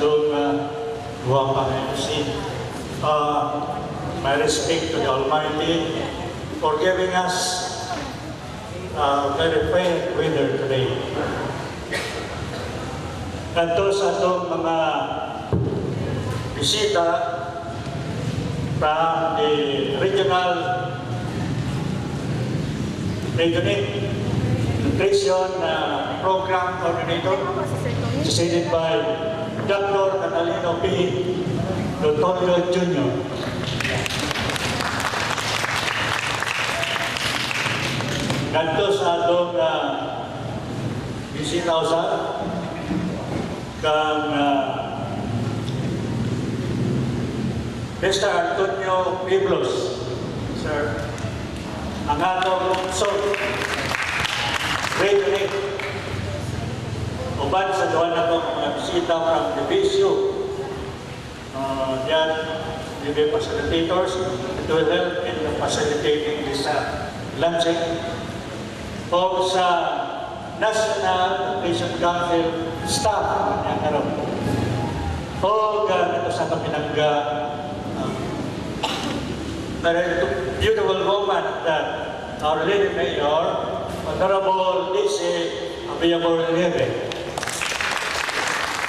doon na Guapa MC. Uh, my respect to the Almighty for giving us uh, very fair weather today. Kanto sa itong mga bisita from the regional regional nutrition uh, program coordinator presided by Dr. Catalino P. Dotorio Jr. Kanto sa atong uh, bisita usab kang uh, Mr. Antonio Piblos, sir, ang atong so, grade 8, uban sa doon na mga bisita from the BSU, uh, yan, may facilitators, it will help in facilitating this uh, lunching. O sa National Nutrition Council staff, yan karon. O ganito sa kapinangga, very beautiful woman that our lady mayor, Honorable Lizzie Abiyabor Neve.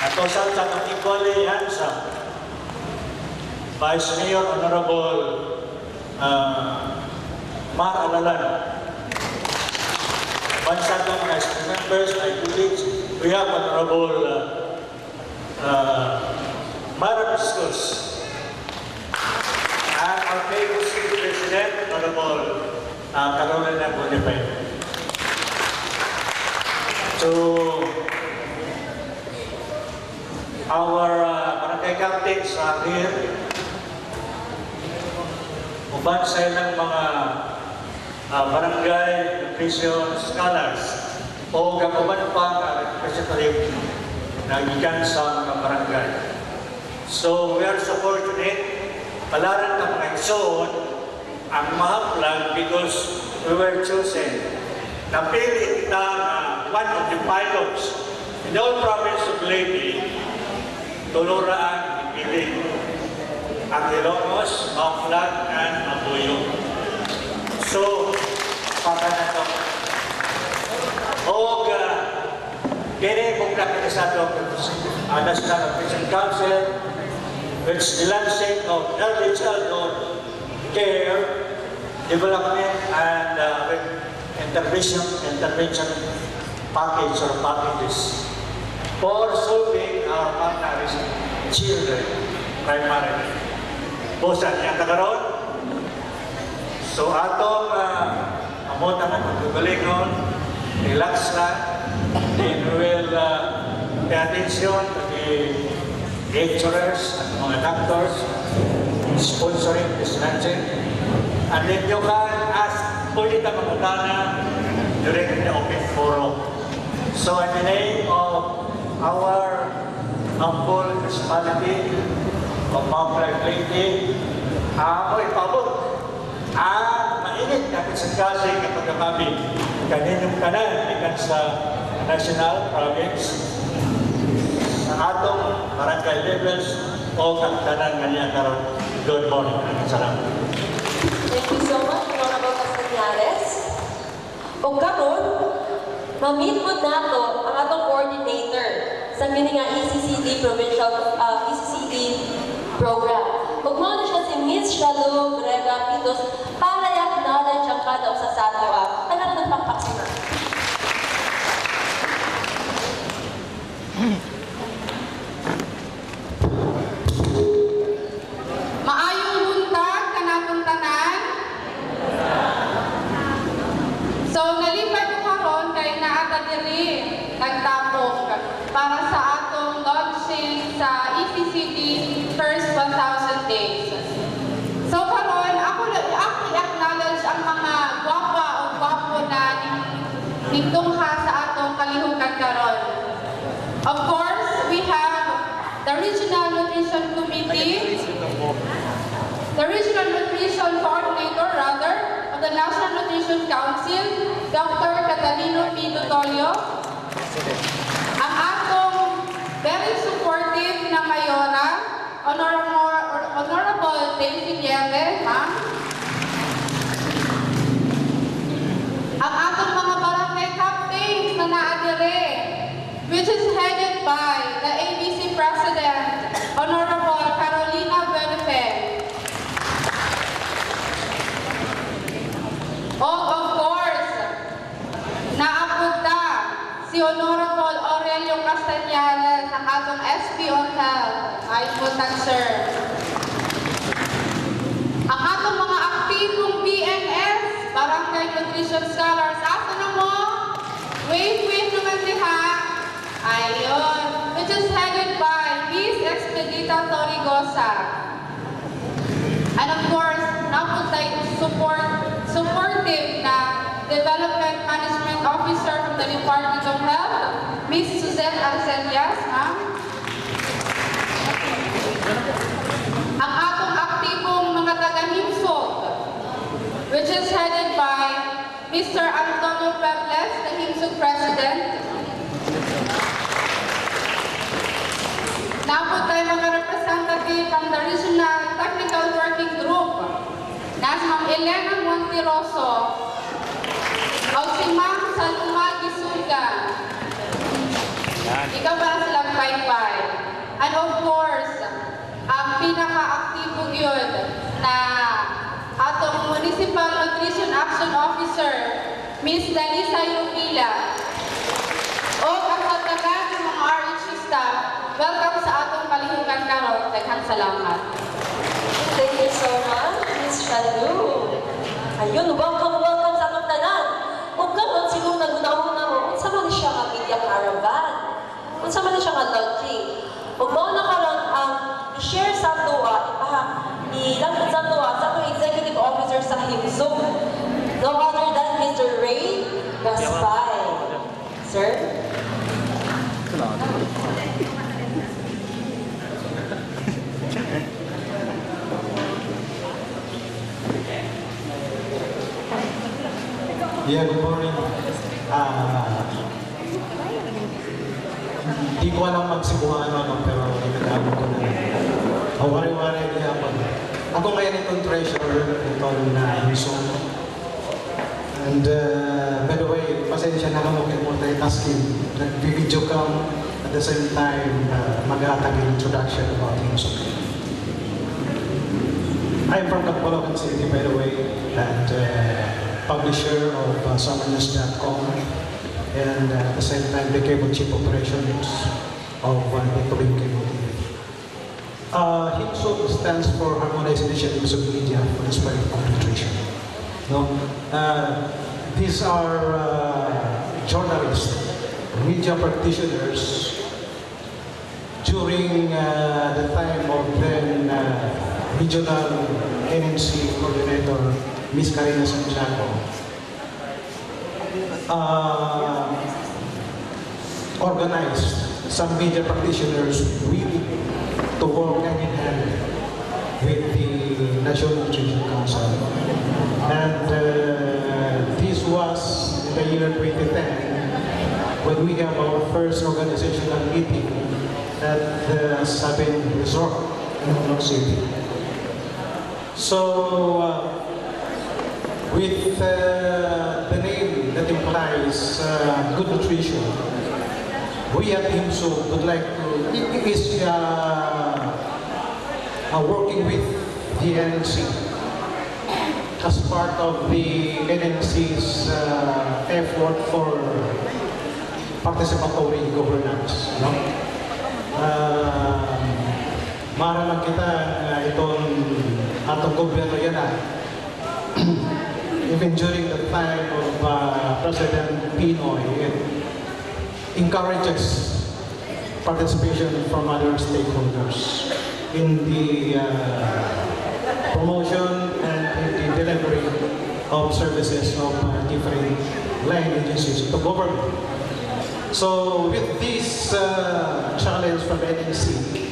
Ato sa sa equally handsome, Vice Mayor Honorable uh, Mar Alalan. Bansagang as members, my colleagues, we have Honorable uh, uh, Mara Piscos. And our favorite city president, Honorable uh, Carolina Bonifay. To our uh, barangay captains are here. Uban sa ilang mga uh, barangay nutrition scholars o gakuban pa ang representative na gikan sa mga barangay. So we are so fortunate Palaran ka mga igsoon ang mahaplan because we were chosen. Napili na one of the pilots in whole province of Leyte, Tuluraan, Ipiling, Angelonos, Maplan, and Abuyo. So, para na ito. O, kini kung nakita sa ito, uh, National Nutrition Council, which the lancing of early childhood care, development, and uh, intervention, intervention package or packages for solving our malnourished children primarily. Busan niya kagaroon. So atong uh, amot ang pagkugalingon, relax lang, then will uh, pay attention to the lecturers at mga doctors sponsoring this luncheon. And then you can ask pwede ka magutana during the open forum. So in the name of our humble municipality of Mount Leyte, ako ipabot ang mainit na kasangkasing na pagkakabi kaninyong kanan ikan sa national province sa atong barangay levels o kagtanan nga niya karon. Good morning. Salamat. Thank you so much, Honorable Castañares. O karon, mamit mo nato ang atong coordinator sa kini nga ECCD provincial uh, ECCD program. Ug mao na siya si Miss Shalom Rega Pitos para i-acknowledge ang kada usa sa ato. ah. Ano na nagpapaksinga? Of course, we have the Regional Nutrition Committee, the Regional Nutrition Coordinator, rather, of the National Nutrition Council, Dr. Catalino P. Dutolio, ang atong very supportive na Mayora, Honorable, Honorable Daisy Nieve, ma'am. Ang atong Castañares ang atong SP on Health. Ay puntan, sir. Ang atong mga aktibong BNS, Barangay Nutrition Scholars, ato na mo, wave wave naman diha. Ayun, which is headed by Miss Expedita Torigosa. And of course, napuntay support, supportive na Development Management Officer from the Department of Health, Miss Suzette Arcelias, ma'am. Ang atong aktibong mga taga-himsog, which is headed by Mr. Antonio Pebles, the himsog president. Napuntay mga representative from the Regional Technical Working Group. Nas Ma'am Elena Montiroso. O si Ma'am Saluma Gisugan. Ikaw ba silang paypay? And of course, ang pinaka-aktibo yun na atong Municipal Nutrition Action Officer, Miss Dalisa Yumila. O ang katagan ng mga RH staff, welcome sa atong kalihukan karon. Daghang salamat. Thank you so much, Miss Shalu. Ayun, welcome, Kung karon siguro nagunahon na mo, unsa man siya nga media caravan? Unsa man siya nga lodging? Ug mao na karon ang i-share sa tuwa, ipaha ilangkod sa tuwa sa atong executive officer sa Himsog. No other than Mr. Ray Gaspay. Sir? Yeah, good morning. Ah, Hindi ko alam magsibuhan ano, pero ginagawa ko na. Oh, wari-wari niya ako. Ako ngayon itong treasurer itong na Yuso. And uh, by the way, pasensya na ako kay multitasking. Nag-video cam at the same time uh, mag-atag introduction about Yuso. I'm from Kapolocan City, by the way, and uh, publisher of uh, and at the same time, the cable chief operations of uh, the Tubing Cable TV. Uh, HIMSO stands for Harmonized Initiatives of Media for Spread of No? Uh, these are uh, journalists, media practitioners, during uh, the time of then uh, regional NNC coordinator, Ms. Karina Santiago, uh, organized some media practitioners willing to work hand in hand with the National Nutrition Council. And uh, this was in the year 2010 when we have our first organizational meeting at the Sabin Resort in New City. So, uh, with uh, the name that implies uh, good nutrition, we at IMSO would like to, it is uh, working with the NNC as part of the NNC's uh, effort for participatory governance. No? Uh, Maralang kita na itong atong gobyerno yan ah. Even during the time of uh, President Pinoy, it encourages participation from other stakeholders in the uh, promotion and in the delivery of services of uh, different line agencies of government. So with this uh, challenge from NNC,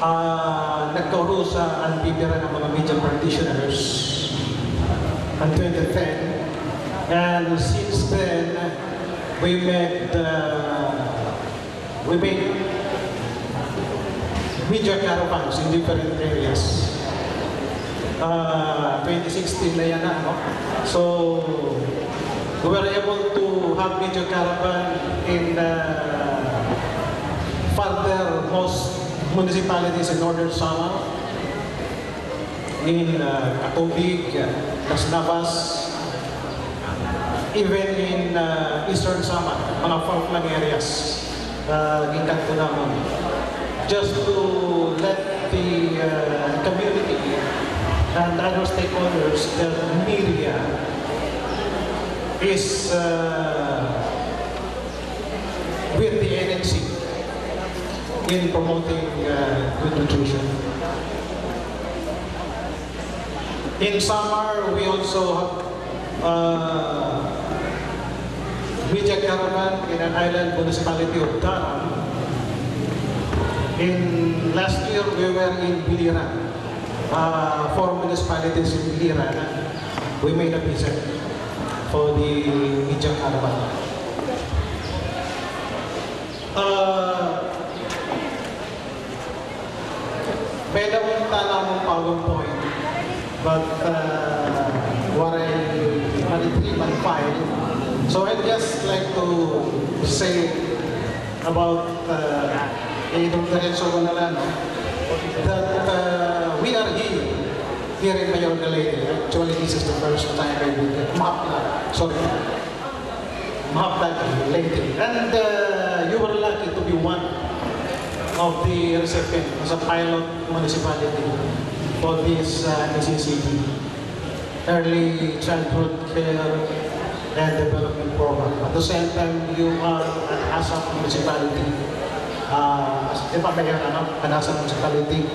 uh, nagkarusa ang bibira ng mga media practitioners in 2010. And since then, we made uh, we made media caravans in different areas. Uh, 2016 na yan na? So, we were able to have media caravan in uh, furthermost municipalities in northern Samar, in uh, Katubig, Las Navas, even in uh, eastern Samar, mga farmland areas, uh, in Kantunamon, just to let the uh, community and other stakeholders, the media, is uh, with the NNC in promoting uh, good nutrition. In summer, we also have uh, media caravan in an island municipality of Daram. In last year, we were in Biliran. Uh, four municipalities in Biliran. We made a visit for the media caravan. Uh, daw tala mong PowerPoint, but uh, what I manitri man file. So I'd just like to say about uh, lang, no? that uh, we are here, here in Mayor Galete. Actually, this is the first time I would map sorry, map that lately. And uh, you were lucky to be one of the recipients as a pilot municipality for this uh, NCCD, Early Childhood Care and Development Program. At the same time, you are an ASAP municipality, uh, ano? An ASAP municipality.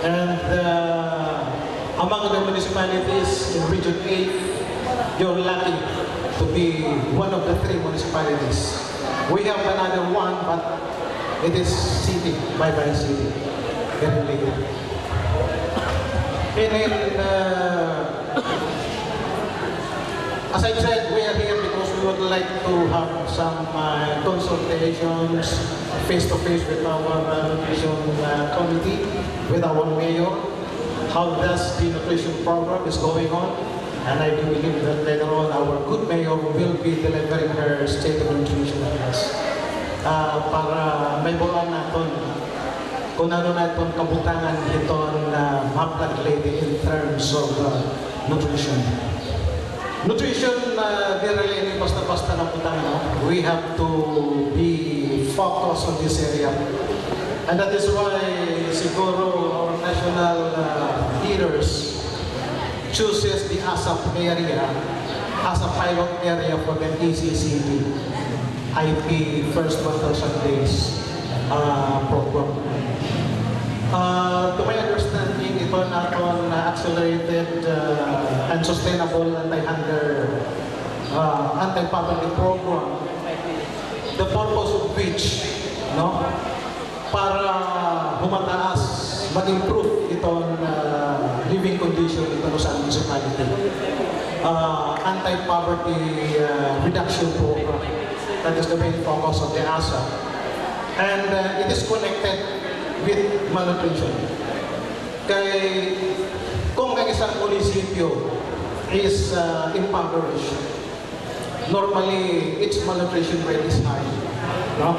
And uh, among the municipalities in Region 8, you're lucky to be one of the three municipalities. We have another one, but it is city, bye-bye city, very later. And then, uh, as I said, we are here because we would like to have some uh, consultations face-to-face with our uh, nutrition uh, committee, with our mayor. How does the nutrition program is going on? And I do believe that later on our good mayor will be delivering her state of nutrition address. Uh, para may buwan natin kung ano natin kabutangan ito na maplag lady in terms of uh, nutrition. Nutrition, uh, di really basta-basta na putang, no? We have to be focused on this area. And that is why siguro our national uh, leaders chooses the ASAP area as a pilot area for the ECCD IP First 1,000 Days uh, program. Uh, to my understanding, ito na accelerated uh, and sustainable anti-hunger, uh, anti-poverty program. The purpose of which, no, para humataas, mag-improve itong uh, living condition ito sa municipality. Uh, anti-poverty uh, reduction program. That is the main focus of the ASA. And uh, it is connected with malnutrition. Kay kung ang isang munisipyo is uh, impoverished, normally its malnutrition rate is high. No?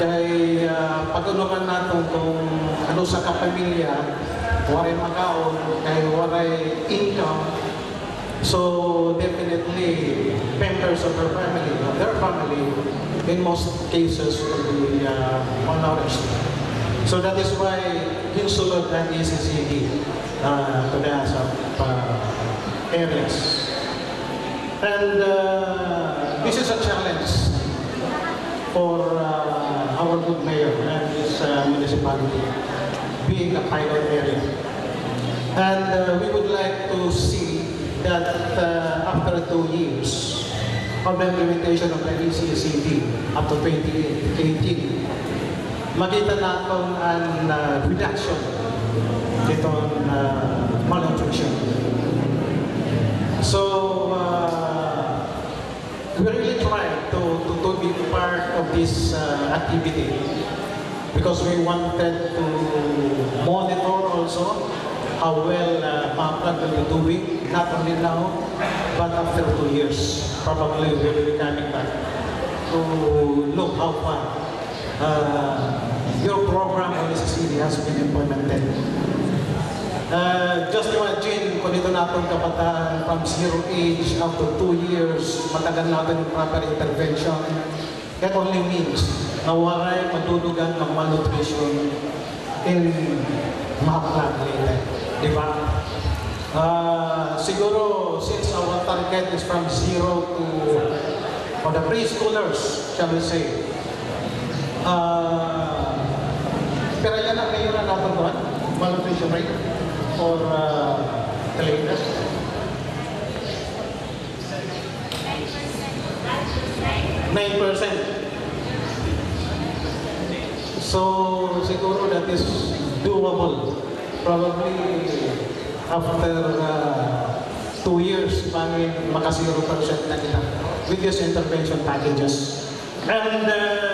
Kay uh, pag-unuman natin kung ano sa kapamilya, waray makaon, kay waray income, so definitely members of their family, of their family, in most cases will be uh, malnourished. So that is why insulot ang ECCD uh, to the ASAP uh, areas. And uh, this is a challenge for uh, our good mayor and his uh, municipality being a pilot area. And uh, we would like to see that uh, after two years of the implementation of the ECCD up to 2018, makita natin ang uh, reduction nitong uh, malnutrition. So, uh, we really try to, to to be part of this uh, activity because we wanted to monitor also how well uh, Maplag will be doing, not only now, but after two years. Probably we will be coming back to look how far uh, your program on SCD has been implemented. Uh, just imagine kung ito natong kabataan from zero age up to two years, matagal natin yung proper intervention. That only means na waray madudugan ng malnutrition in Mahaplag later. Di ba? Uh, siguro, since our target is from zero to for the preschoolers, shall we say, uh, pero yan ang ngayon na natin doon, malnutrition rate for uh, latest. Nine percent. So siguro that is doable. Probably after uh, two years, bangin maka 0% na kita with these intervention packages. And uh,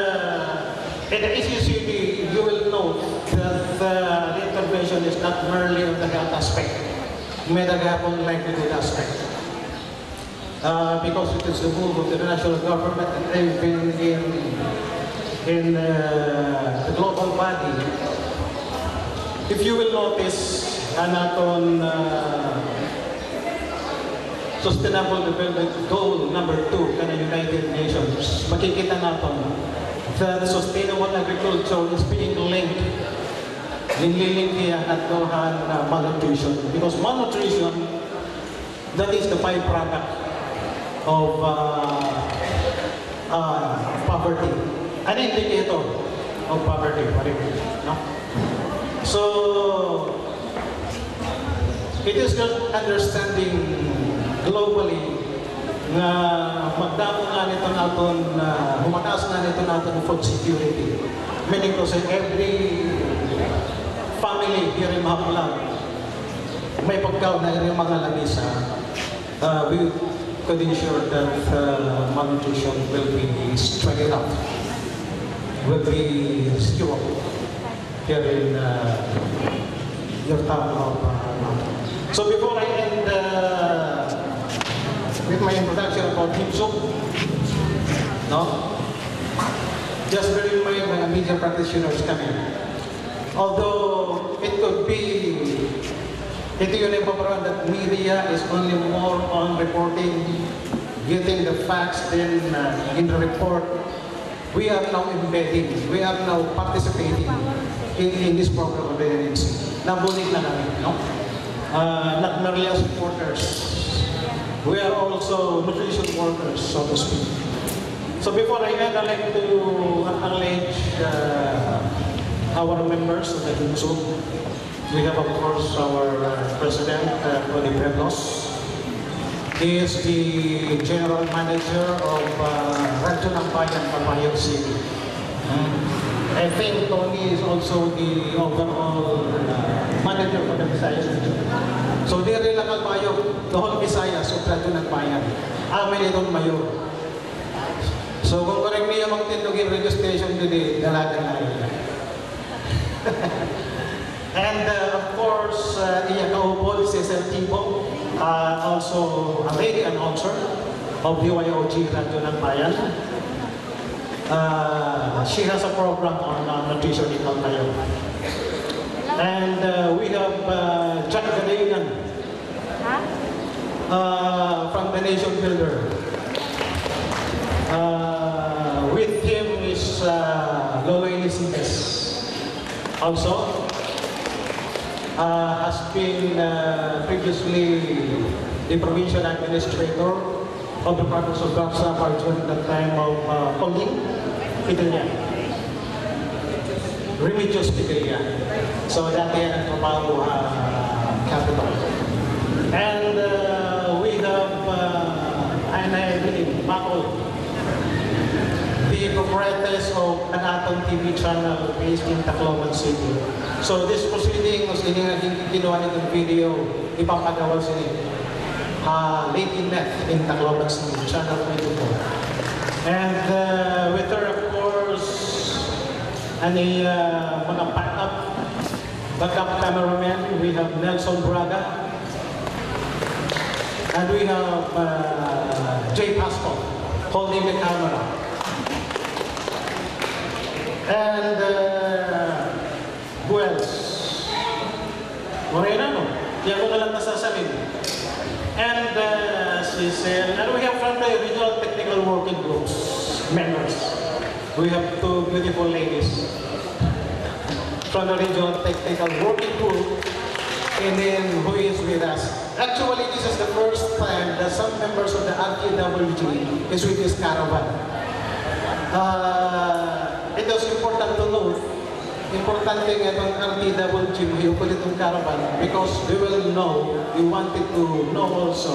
in the ECCD, you will know that the intervention is not merely on the health aspect, may naghapon livelihood aspect. Uh, because it is the move of the national government and they've been in, in uh, the global body. If you will notice, anaton uh, Sustainable Development Goal number 2 kana United Nations, makikita natin that sustainable agriculture is being linked linlilink niya at dohan na malnutrition. Because malnutrition, that is the byproduct of uh, uh, poverty. An indicator of poverty. No? So, it is not understanding globally nga magdamo nga nito naton na humataas nga nito naton food security. Meaning to say every family here in Mahapulag may pagkaw na yung mga lamisa uh, we could ensure that uh, malnutrition will be straight up will be zero here in uh, your town of uh. So before I end uh, with my introduction about HIPSO, no? Just bear in mind mga media practitioners kami. Although it could be, ito yun yung paparoon that media is only more on reporting, getting the facts, then uh, in the report, we are now embedding, we are now participating in, in this program of the NNC. Nabulit na namin, no? Uh, not merely as reporters, we are also nutrition workers, so to speak. So before I end, I'd like to acknowledge uh, our members of the HIMSO. We have, of course, our uh, President, uh, Tony. He is the General Manager of uh, Radyo ng Bayan, City. Hmm. I think Tony is also the overall uh, manager for the Visayas. So, ang bayo, Radyo. Amin itong mayor. So kung correct radio station today, dalaga na rin. And uh, of course, uh, iya kaupol Cecil Tibo, uh, also a lady announcer of BYOG Radio ng Bayan. Uh, she has a program on uh, nutrition in Altayo. And uh, we have uh, Jack Galegan uh, from the Nation Builder. Uh, with him is uh, Lolo Elisides. Also, uh, has been uh, previously the provincial administrator of the province of Garza during the time of uh, Ponging, Italia. Remedios. So dati yan ang trabaho uh, capital. And and I believe, Makol, the proprietors of an Atom TV channel based in Tacloban City. So this proceeding was ini nga gin- ginawa nitong video, ipapagawa sila uh, in net in Tacloban City, channel 24. And uh, with her, of course, any uh, mga backup, backup cameraman, we have Nelson Braga. And we have uh, Jay Pasco holding the camera. And uh, who else? Morena, no? Di ako na lang nasasabihin. And uh, she said, and we have from the regional technical working groups members. We have two beautiful ladies from the regional technical working group and then who is with us. Actually, this is the first time that some members of the RTWG is with this caravan. Uh, it is important to note, importante nga itong RTWG mahiyukol itong caravan because we will know, we wanted to know also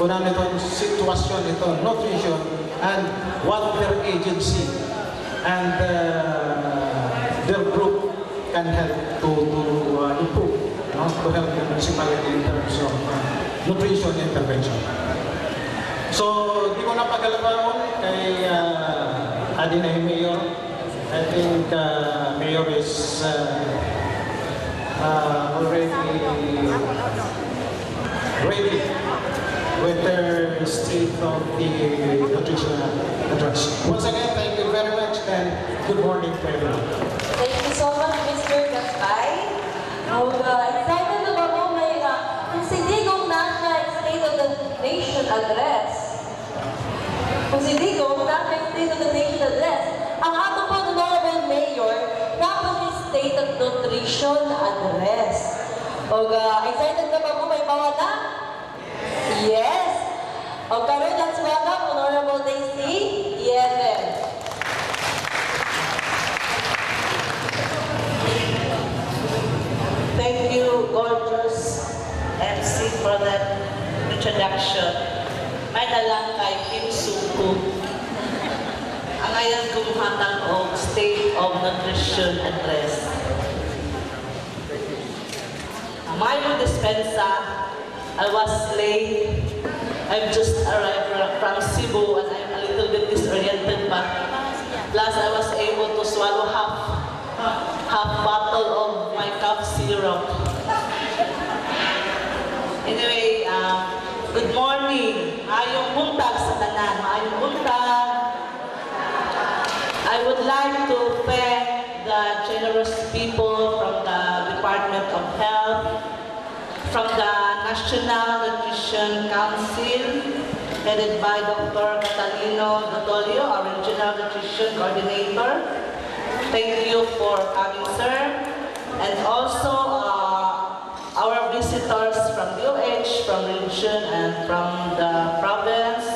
kung ano itong sitwasyon ito, nutrition, and what their agency and uh, their group can help to, to uh, improve, no? to help the municipality in terms of uh, nutrition intervention. So, di ko na pagalabaon kay uh, Adinay Mayor. I think uh, Mayor is uh, uh, already ready with their state of the nutrition address. Once again, thank you very much and good morning to everyone. Ang uh, excited na ba mo may uh, kung si Digong nasa State of the Nation Address. Kung si Digong nasa State of the Nation Address, ang ato po Honorable Mayor dapat yung State of Nutrition Address. O uh, excited na ba mo may mawala? Yes! O karon, let's welcome Honorable Daisy Yeven. Thank you, gorgeous MC, for that introduction. May dalang kay Kim Suku. Ang ayan kumuhatang og State of Nutrition Address. Mayo Dispensa, I was late. I've just arrived from Cebu and I'm a little bit disoriented but plus I was able to swallow half half bottle of cough syrup. Anyway, um, good morning. Ayong buntag sa tanan. Ayong buntag. I would like to thank the generous people from the Department of Health, from the National Nutrition Council, headed by Dr. Catalino Dotolio, our Regional Nutrition Coordinator. Thank you for coming, sir. And also, uh, our visitors from DOH, from region, and from the province.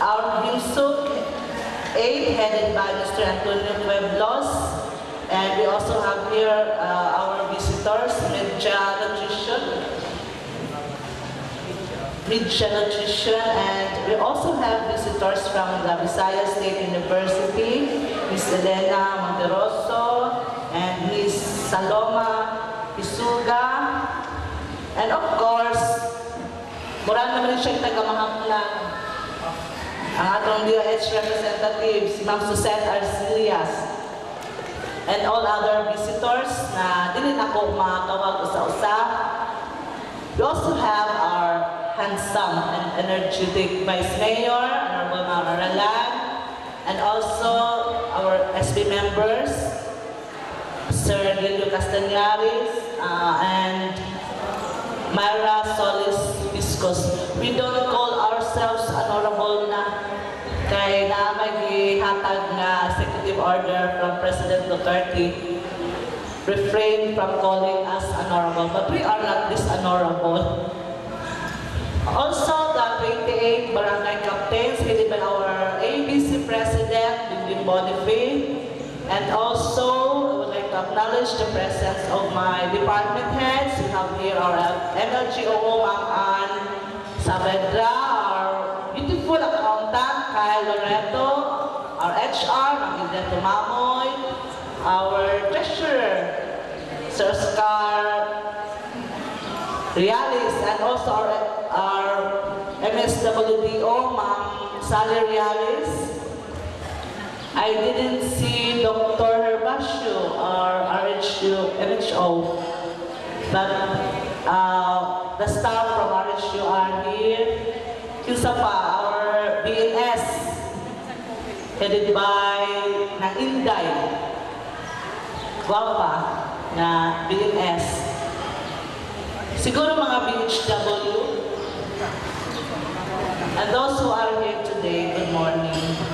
Our Himsuk aid headed by Mr. Antonio Pueblos. And we also have here uh, our visitors, Medja Nutrition, Midsia Nutrition, and we also have visitors from the Visayas State University, Ms. Elena Ms. Saloma Pisuga, and of course, mura naman siya taga-mahaplang ang atong DOH representative, si Ma'am Suzette Arcelias, and all other visitors na dili na ko makawag usa-usa. We also have our handsome and energetic Vice Mayor, Honorable Ma'am Aralag, and also our SB members, Sir Lilio Castañares, uh, and Myra Solis Viscos. We don't call ourselves honorable na kay na may gihatag nga executive order from President Duterte refrain from calling us honorable, but we are not dishonorable. Also, the 28 barangay captains headed by our ABC President, Bindin Boniface, and also acknowledge the presence of my department heads. We have here our MLGO, Ma'am Ann Saavedra, our beautiful accountant, Kyle Loreto, our HR, Ma'am Tumamoy, our treasurer, Sir Reales, and also our, our MSWDO, Ma'am Sally Reales. I didn't see Dr. Herbasio or RHU, MHO, but uh, the staff from RHU are here. Isa pa, our BNS, headed by na Inday, Guapa, na BNS. Siguro mga BHW, and those who are here today, good morning.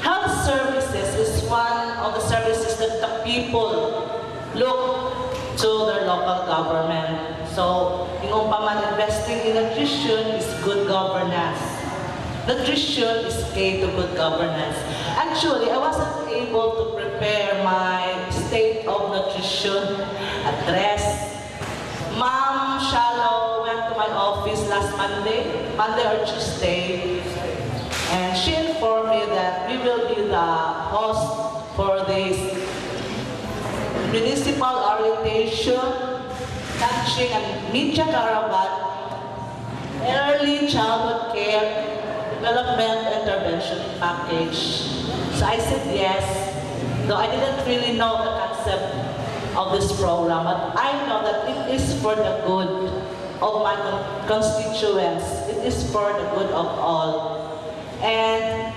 Health services is one of the services that the people look to their local government. So, yung paman investing in nutrition is good governance. Nutrition is key to good governance. Actually, I wasn't able to prepare my state of nutrition address. Ma'am Shallow went to my office last Monday, Monday or Tuesday, and she informed me that we will be the host for this municipal orientation, touching and media caravan, early childhood care, development intervention package. So I said yes, though I didn't really know the concept of this program, but I know that it is for the good of my constituents. It is for the good of all. And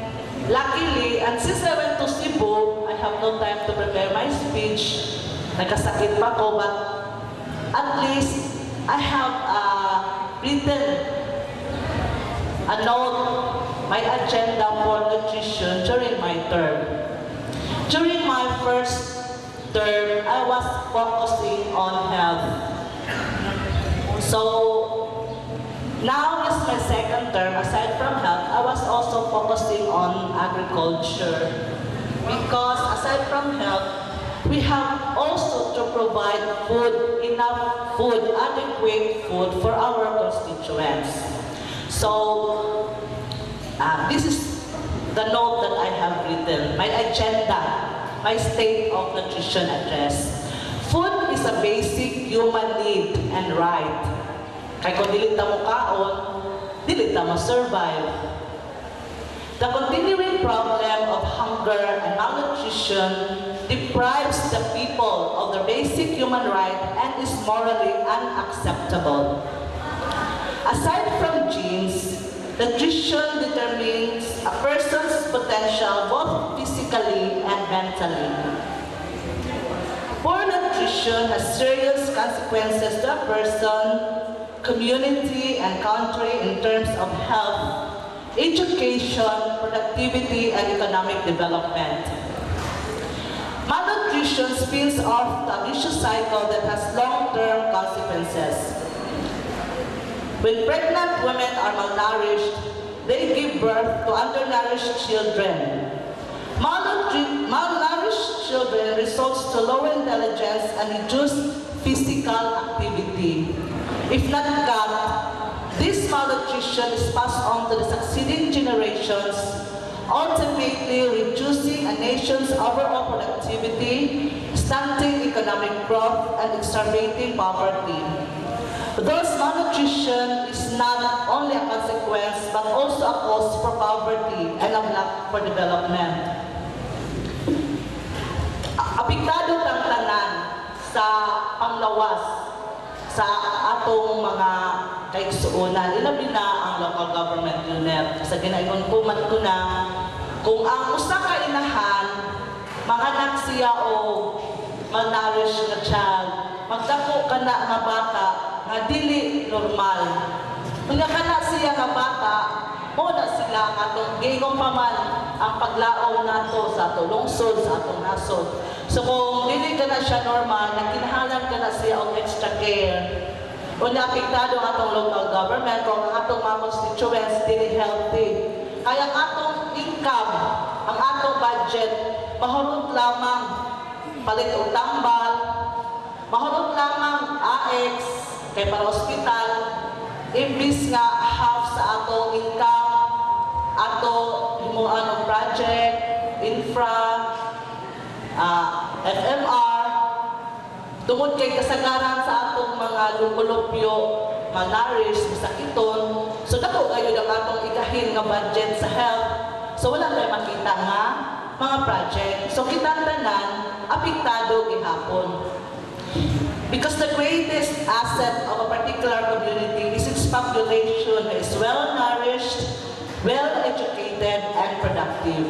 luckily, and since I went to Cebu, I have no time to prepare my speech. Nagkasakit pa ko, but at least I have uh, written a note, my agenda for nutrition during my term. During my first term, I was focusing on health. So, now is my second term, aside from health, I was also focusing on agriculture. Because aside from health, we have also to provide food, enough food, adequate food for our constituents. So, uh, this is the note that I have written, my agenda, my state of nutrition address. Food is a basic human need and right. Kaya kung dili ta mo kaon, dili ta mo survive. The continuing problem of hunger and malnutrition deprives the people of their basic human right and is morally unacceptable. Aside from genes, nutrition determines a person's potential both physically and mentally. Poor nutrition has serious consequences to a person, community, and country in terms of health, education, productivity, and economic development. Malnutrition spins off the vicious cycle that has long-term consequences. When pregnant women are malnourished, they give birth to undernourished children. Malnourished children results to lower intelligence and reduced physical activity. If not capped, this malnutrition is passed on to the succeeding generations, ultimately reducing a nation's overall productivity, stunting economic growth, and exacerbating poverty. Thus, malnutrition is not only a consequence, but also a cause for poverty and a lack for development. A- Apektado ang tanan sa panglawas sa atong mga kaigsuonan. Ilabi na ang local government unit. Sa ginaingon ko man ko na, kung ang usa ka inahan, manganak siya o malnourished na child, magdako ka na nga bata, nga dili normal. Kung nga kana siya nga bata, mo na sila atong gingong pa man ang paglaom nato sa atong lungsod, sa atong nasod. So kung dili ka na siya normal, nakinahanglan ka na siya og extra care. Kung apektado ang atong local government, kung ang atong mga constituents dili healthy. Kaya ang atong income, ang atong budget, mahurot lamang palit og tambal, mahurot lamang AX, kay para ospital, imbis nga half sa atong income, ato himuan og project, infra, ah, FMR, tungod kay kasagaran sa atong mga lupulupyo, malnourished, masakiton. So dako kayo ang atong igahin nga budget sa health. So wala tayo makita nga mga project. So kitang tanan, apektado gihapon. Because the greatest asset of a particular community is its population is well-nourished, well-educated, and productive.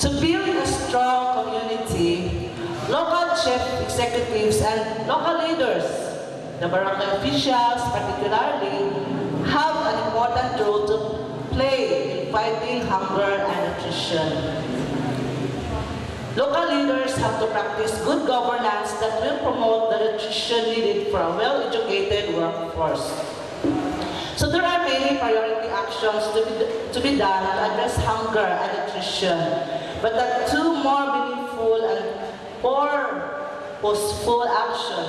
To build a strong community, local chief executives and local leaders, the barangay officials particularly, have an important role to play in fighting hunger and nutrition. Local leaders have to practice good governance that will promote the nutrition needed for a well-educated workforce. So there are many priority actions to be, to be done to address hunger and nutrition. But the two more meaningful and more forceful action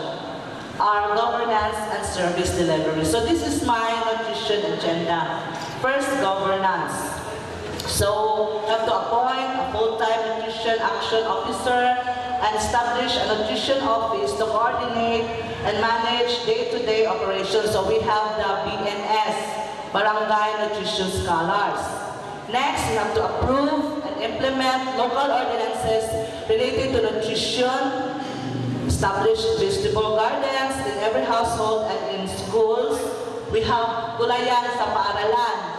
are governance and service delivery. So this is my nutrition agenda. First, governance. So, we have to appoint a full-time nutrition action officer and establish a nutrition office to coordinate and manage day-to-day operations. So we have the BNS, Barangay Nutrition Scholars. Next, we have to approve and implement local ordinances related to nutrition, establish vegetable gardens in every household and in schools. We have gulayan sa paaralan.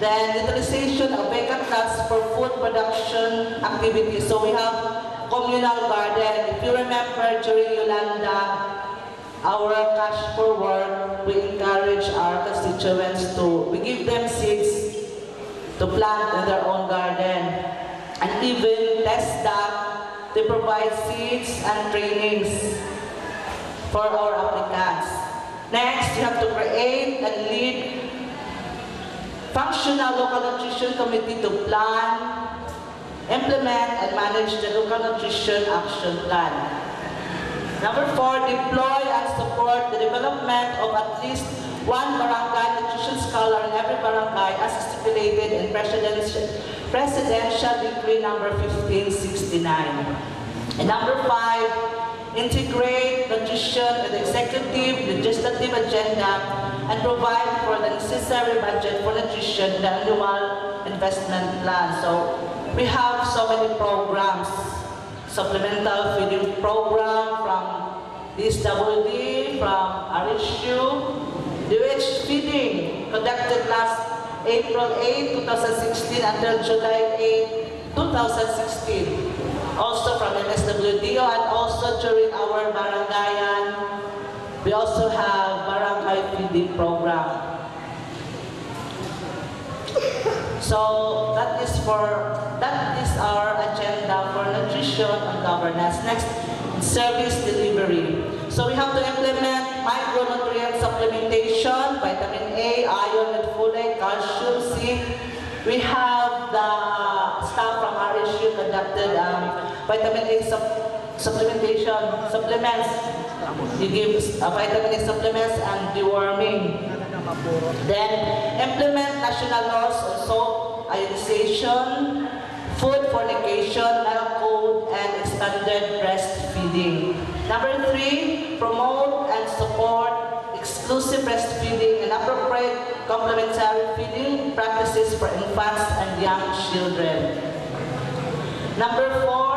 Then utilization of vacant lots for food production activities. So we have communal garden. If you remember during Yolanda, our cash for work, we encourage our constituents to, we give them seeds to plant in their own garden. And even test that, they provide seeds and trainings for our applicants. Next, you have to create and lead functional local nutrition committee to plan, implement, and manage the local nutrition action plan. Number four, deploy and support the development of at least one barangay nutrition scholar in every barangay as stipulated in Presidential, Presidential Decree number 1569. And number five, integrate nutrition with executive legislative agenda and provide for the necessary budget for nutrition the annual investment plan. So we have so many programs, supplemental feeding program from DSWD, from RSU, DH feeding conducted last April 8, 2016 until July 8, 2016. Also from MSWDO and also during our barangayan we also have barangay feeding program. So that is for that is our agenda for nutrition and governance. Next, service delivery. So we have to implement micronutrient supplementation, vitamin A, iron and folate, calcium, zinc. We have the from conducted um, vitamin A sup- supplementation supplements you give uh, vitamin A supplements and deworming. Then, implement national laws on salt ionization, food fornication, code, and extended breastfeeding. Number three, promote and support exclusive breastfeeding and appropriate complementary feeding practices for infants and young children. Number four,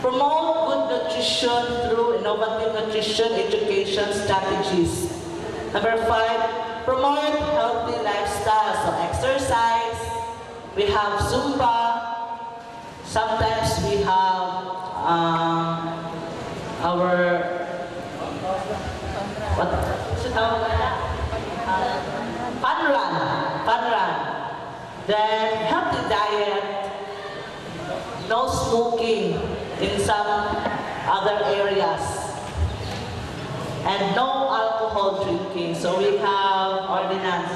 Promote good nutrition through innovative nutrition education strategies. Number five, promote healthy lifestyles, So exercise, we have Zumba, sometimes we have um, our, what? Uh, fun run, fun run. Then healthy diet, no smoking in some other areas. And no alcohol drinking. So we have ordinance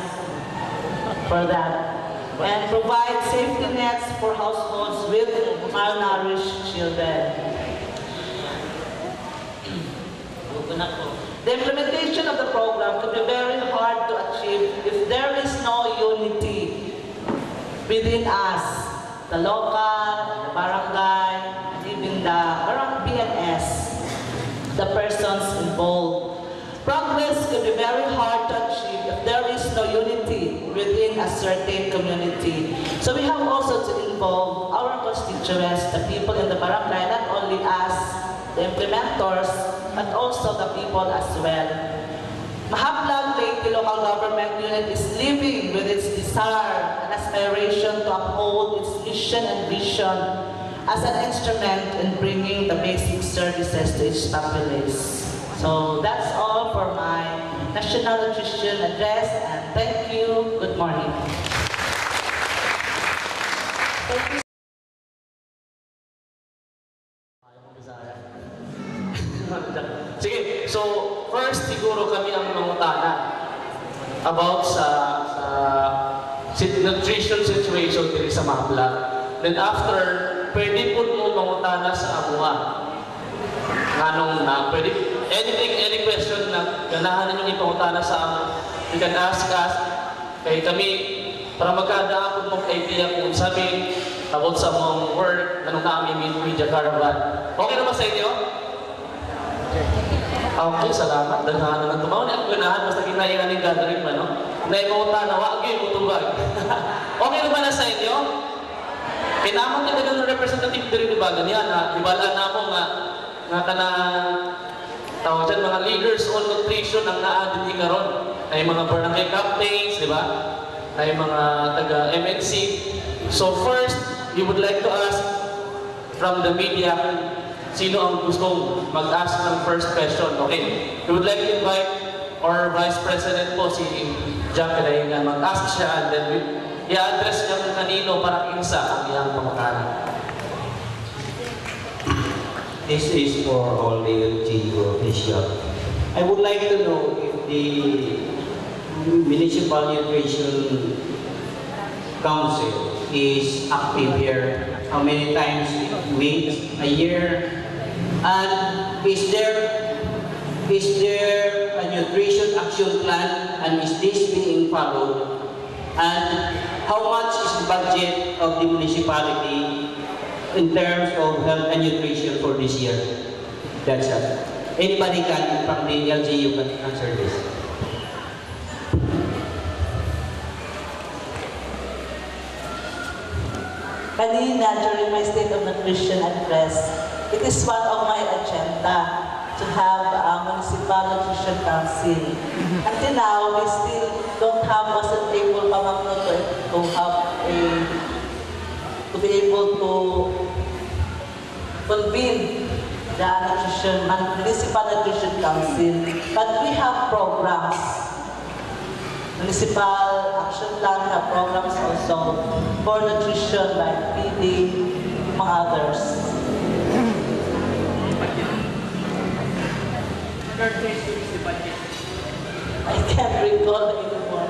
for that. And provide safety nets for households with malnourished children. The implementation of the program could be very hard to achieve if there is no unity within us, the local, barangay, even the BNS, the persons involved. Progress could be very hard to achieve if there is no unity within a certain community. So we have also to involve our constituents, the people in the barangay, not only us, the implementors, but also the people as well. Mahaplag Leyte local government unit is living with its desire and aspiration to uphold its mission and vision as an instrument in bringing the basic services to its populace. So that's all for my National Nutrition Address and thank you. Good morning. Thank you Sige, so first siguro kami ang about sa, sit- nutrition situation diri sa Mahapla. Then after, pwede po mo mangutana sa amuha. Nganong na, pwede, anything, any question na ganahan ninyong ipangutana sa amo, you can ask us. Kay kami, para magkadaan po mong idea kung sabi about sa mong work, anong namin media caravan. Okay na ba sa inyo? Okay, salamat. Daghan na tumaw ni ang ganahan basta ginayan ni gathering man, no? Nay mo ta na wa gyud mo tubag. okay na ba na sa inyo? Kinamang ni dagan ng representative diri ni Bagan yan na ibala na mo nga nga kana tawag dyan, mga leaders on nutrition ang naa din karon. Ay mga barangay captains, di ba? Ay mga taga MNC. So first, we would like to ask from the media sino ang gustong mag-ask ng first question. Okay? We would like to invite our Vice President po, si Jack Calaingan, mag-ask siya and then we, i-address niya kung kanino para kinsa ang iyang pamakanan. This is for all the LGU officials. I would like to know if the Municipal Nutrition Council is active here, how many times a week, a year? And is there, is there a nutrition action plan and is this being followed? And how much is the budget of the municipality in terms of health and nutrition for this year? That's it. Anybody can from the LGU can answer this. Kanina, during my State of Nutrition address, it is one of my agenda to have a municipal nutrition council. Until now, we still don't have, wasn't to, to have a, to be able to convene the nutrition, municipal nutrition council. But we have programs municipal action plan have programs also for nutrition like feeding, among others. I can't recall anymore.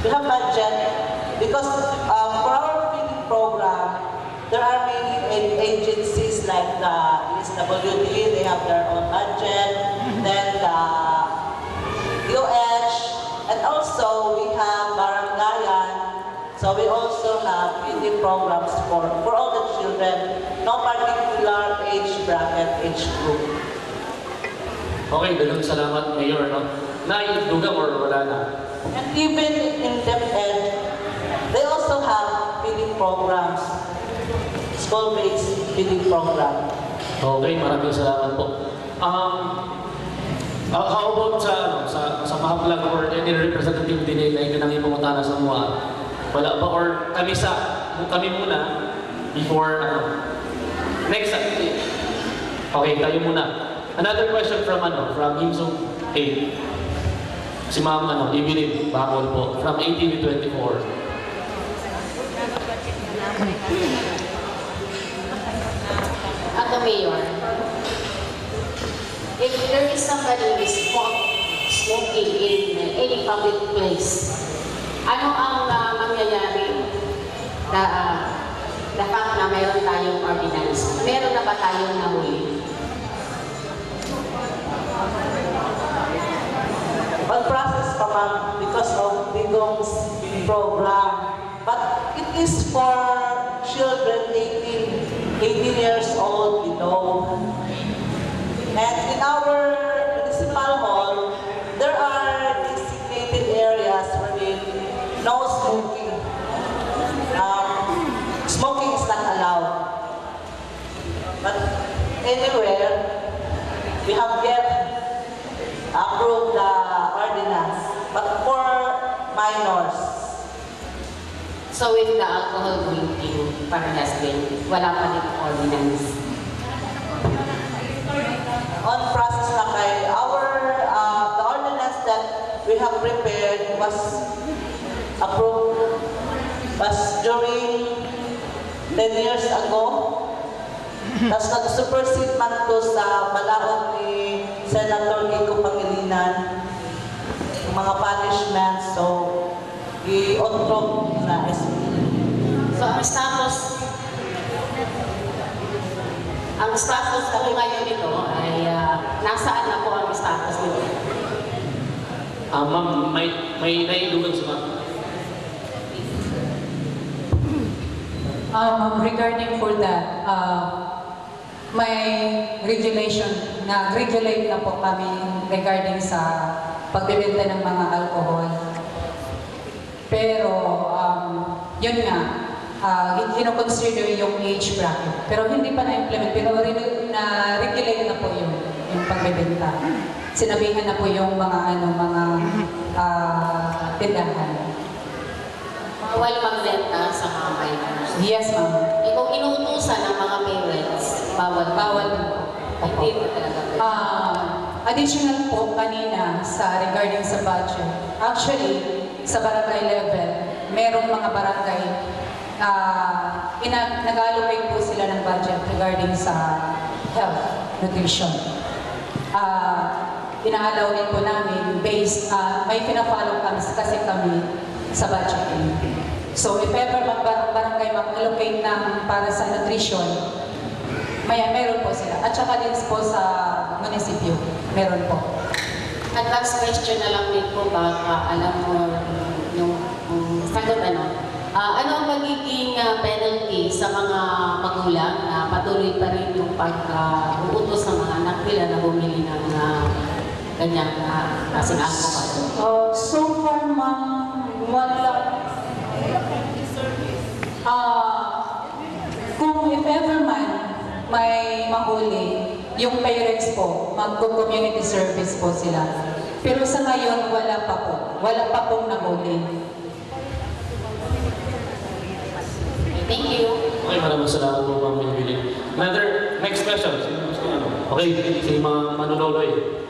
We have budget because uh, for our feeding program, there are many agencies like the SWD, they have their own budget, then the UH, and also we have Barangayan. So we also have feeding programs for, for all the children, no particular age bracket, age group. Okay, dagang salamat, Mayor. No? Naidugang or wala na? And even in DepEd, they also have feeding programs, school-based feeding program. Okay, maraming salamat po. Um, how how about sa, ano, sa, sa Mahaplag or any representative din na ikanang ipangutana sa mga wala ba or kami sa kami muna before ano next okay tayo muna another question from ano from Imsong 8 si ma'am ano Evelyn Bacol po from ATV 24 At the mayor, if there is somebody who is smoking in any public place, ano ang uh, mangyayari na uh, the fact na mayroon tayong ordinance? Meron na ba tayong nahuli? on process pa ma'am because of Digong's program. But it is for children 18, 18 years old below. And in our municipal hall, there are designated areas for wherein no smoking. Um, smoking is not allowed. But anywhere, we have yet approved the But for minors, So with the alcohol drinking, parehas din, wala pa din ordinance. on process na kay our, uh, the ordinance that we have prepared was approved was during 10 years ago. Tapos nag-supersede man to sa balaod ni Senator Kiko Pangilinan mga punishments. So, i-on na SP. So ang status, ang status po ngayon nito ay ah, nasaan na po ang status nito? Ah, ma'am, may, may nailugan sa ma'am. Um, regarding for that, uh, may regulation, nag-regulate na po kami regarding sa pagbibenta ng mga alcohol. Pero, um, yun nga, uh, kinoconsider yung age bracket. Pero hindi pa na-implement, pero re- na-regulate na po yung, yung pagbibenta. Sinabihan na po yung mga ano, mga uh, tindahan. Bawal magbenta sa mga minors. Yes, ma'am. Eh kung inuutusan ng mga parents, bawal. Bawal po. Hindi po talaga. Ah, additional po kanina sa regarding sa budget. Actually, sa barangay level, merong mga barangay ah ina nag-allocate po sila ng budget regarding sa health, nutrition. Ah, inaalaw din po namin based, ah, may pina-follow kami kasi kami sa budgeting. So if ever mag barangay mag-allocate ng para sa nutrition, Maya, meron po sila. At saka din po sa munisipyo, meron po. At last question na lang din po, baka alam mo yung um, sagot ano. Ah, ano ang magiging ah, penalty sa mga magulang na patuloy pa rin yung pag-uutos ng mga anak nila na bumili ng uh, ganyang uh, klaseng alcohol? Uh, so far, ma'am, wala. Ah, kung if ever man may mahuli, yung parents po, mag-community service po sila. Pero sa ngayon, wala pa po. Wala pa pong nahuli. Thank you. Okay, maraming salamat po, ma'am Billy. Another, next question. Ano? Okay, si Ma Manuloloy.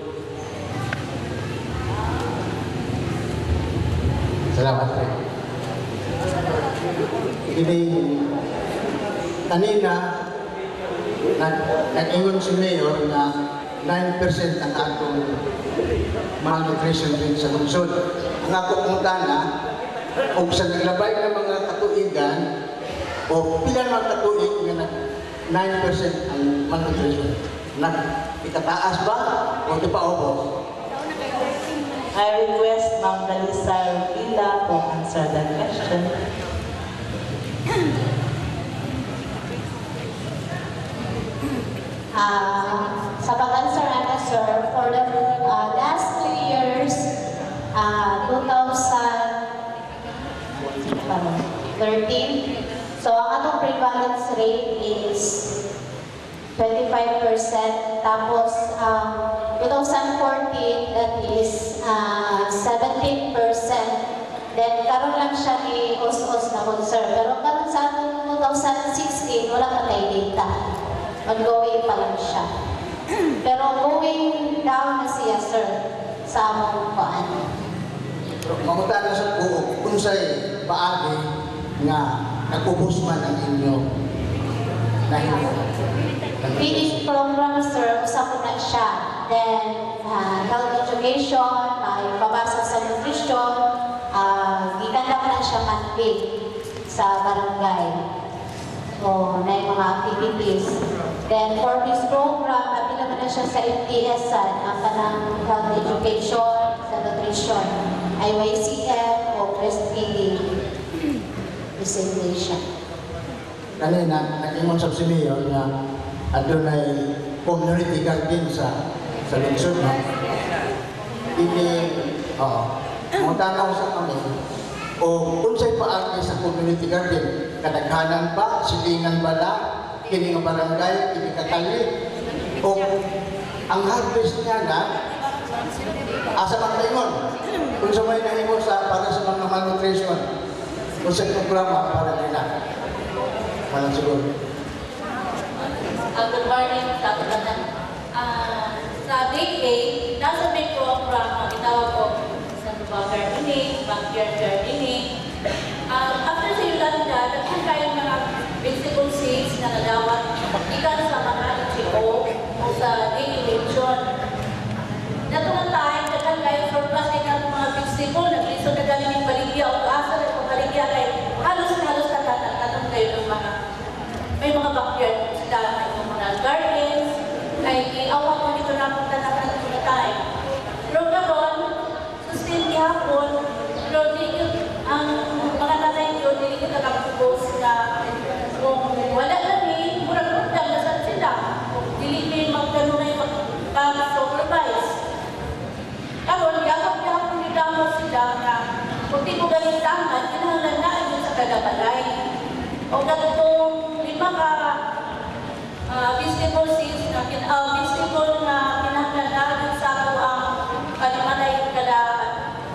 Salamat po. Ini kanina nag nag-ingon si Mayor na 9% ang atong malnutrition rate sa lungsod. Ang ako pangutana, o sa naglabay ng mga katuigan, o pila naman katuig nga nag 9% ang malnutrition. Nag ikataas ba o di pa ubos? I request Ma'am Dalisa Rupila to answer that question. Uh, sa pag-answer natin, sir, for the uh, last two years, uh, 2013, so ang atong prevalence rate is 25%. Tapos, um, 2014, that is uh, 17%. Then, karon lang siya ni os-os na concern. Pero karon sa atong 2016, wala pa tayo data. Mag-going pa lang siya. Pero going down na siya, sir, sa among paan. Mangutan na sa buo, unsay paagi nga nagubos man ang inyo dahil Feeding program, sir, usap na siya. Then, uh, health education, may pabasa sa nutrition, uh, gikandak na siya monthly sa barangay. So, na yung mga activities. Then, for this program, naman na siya sa MTS, ang kanang health education, sa nutrition, IYCF, o breastfeeding dissemination. kanina nag-ingon sa si Mayor nga adunay community garden sa sa lungsod no. Ini oo. Mo tanaw sa kami o unsay paagi sa community garden kadaghanan ba silingan ba lang kini nga barangay, kini katali. O ang harvest niya na, asa man kaingon, kung sa may nahimo sa para sa mga malnutrition, o sa programa para nila. Para siguro. Uh, good morning, Dr. Gatan. Uh, sa DA, nasa may program ang ginawa ko sa Dubai Gardening, Backyard Gardening. Um, after sa Yolanda, nagkakaroon sa mga NGO o sa DA region. Natulong tayo, nagkakaroon tayo surplus ay ng mga vegetable, nagliso na galing ng baligya o asa na yung baligya kay halos-halos katatanong kayo ng mga may mga backyard sila, may mga gardens, ay iawa ko dito na punta na ng mga tayo. Pero karon, sustain gihapon, pero di ang mga nanay ko, di kita kapupos na kung wala na ni, murag punta na sa sila. Dili ni magkano na yung mag-supervise. Karon, yakap ni damo sila na kung di ko galing tangan, kinahanglan na yun sa kagabalay. O gatong lima ka uh, vegetable seeds na uh, vegetable na kinahanglan sa ako ang kada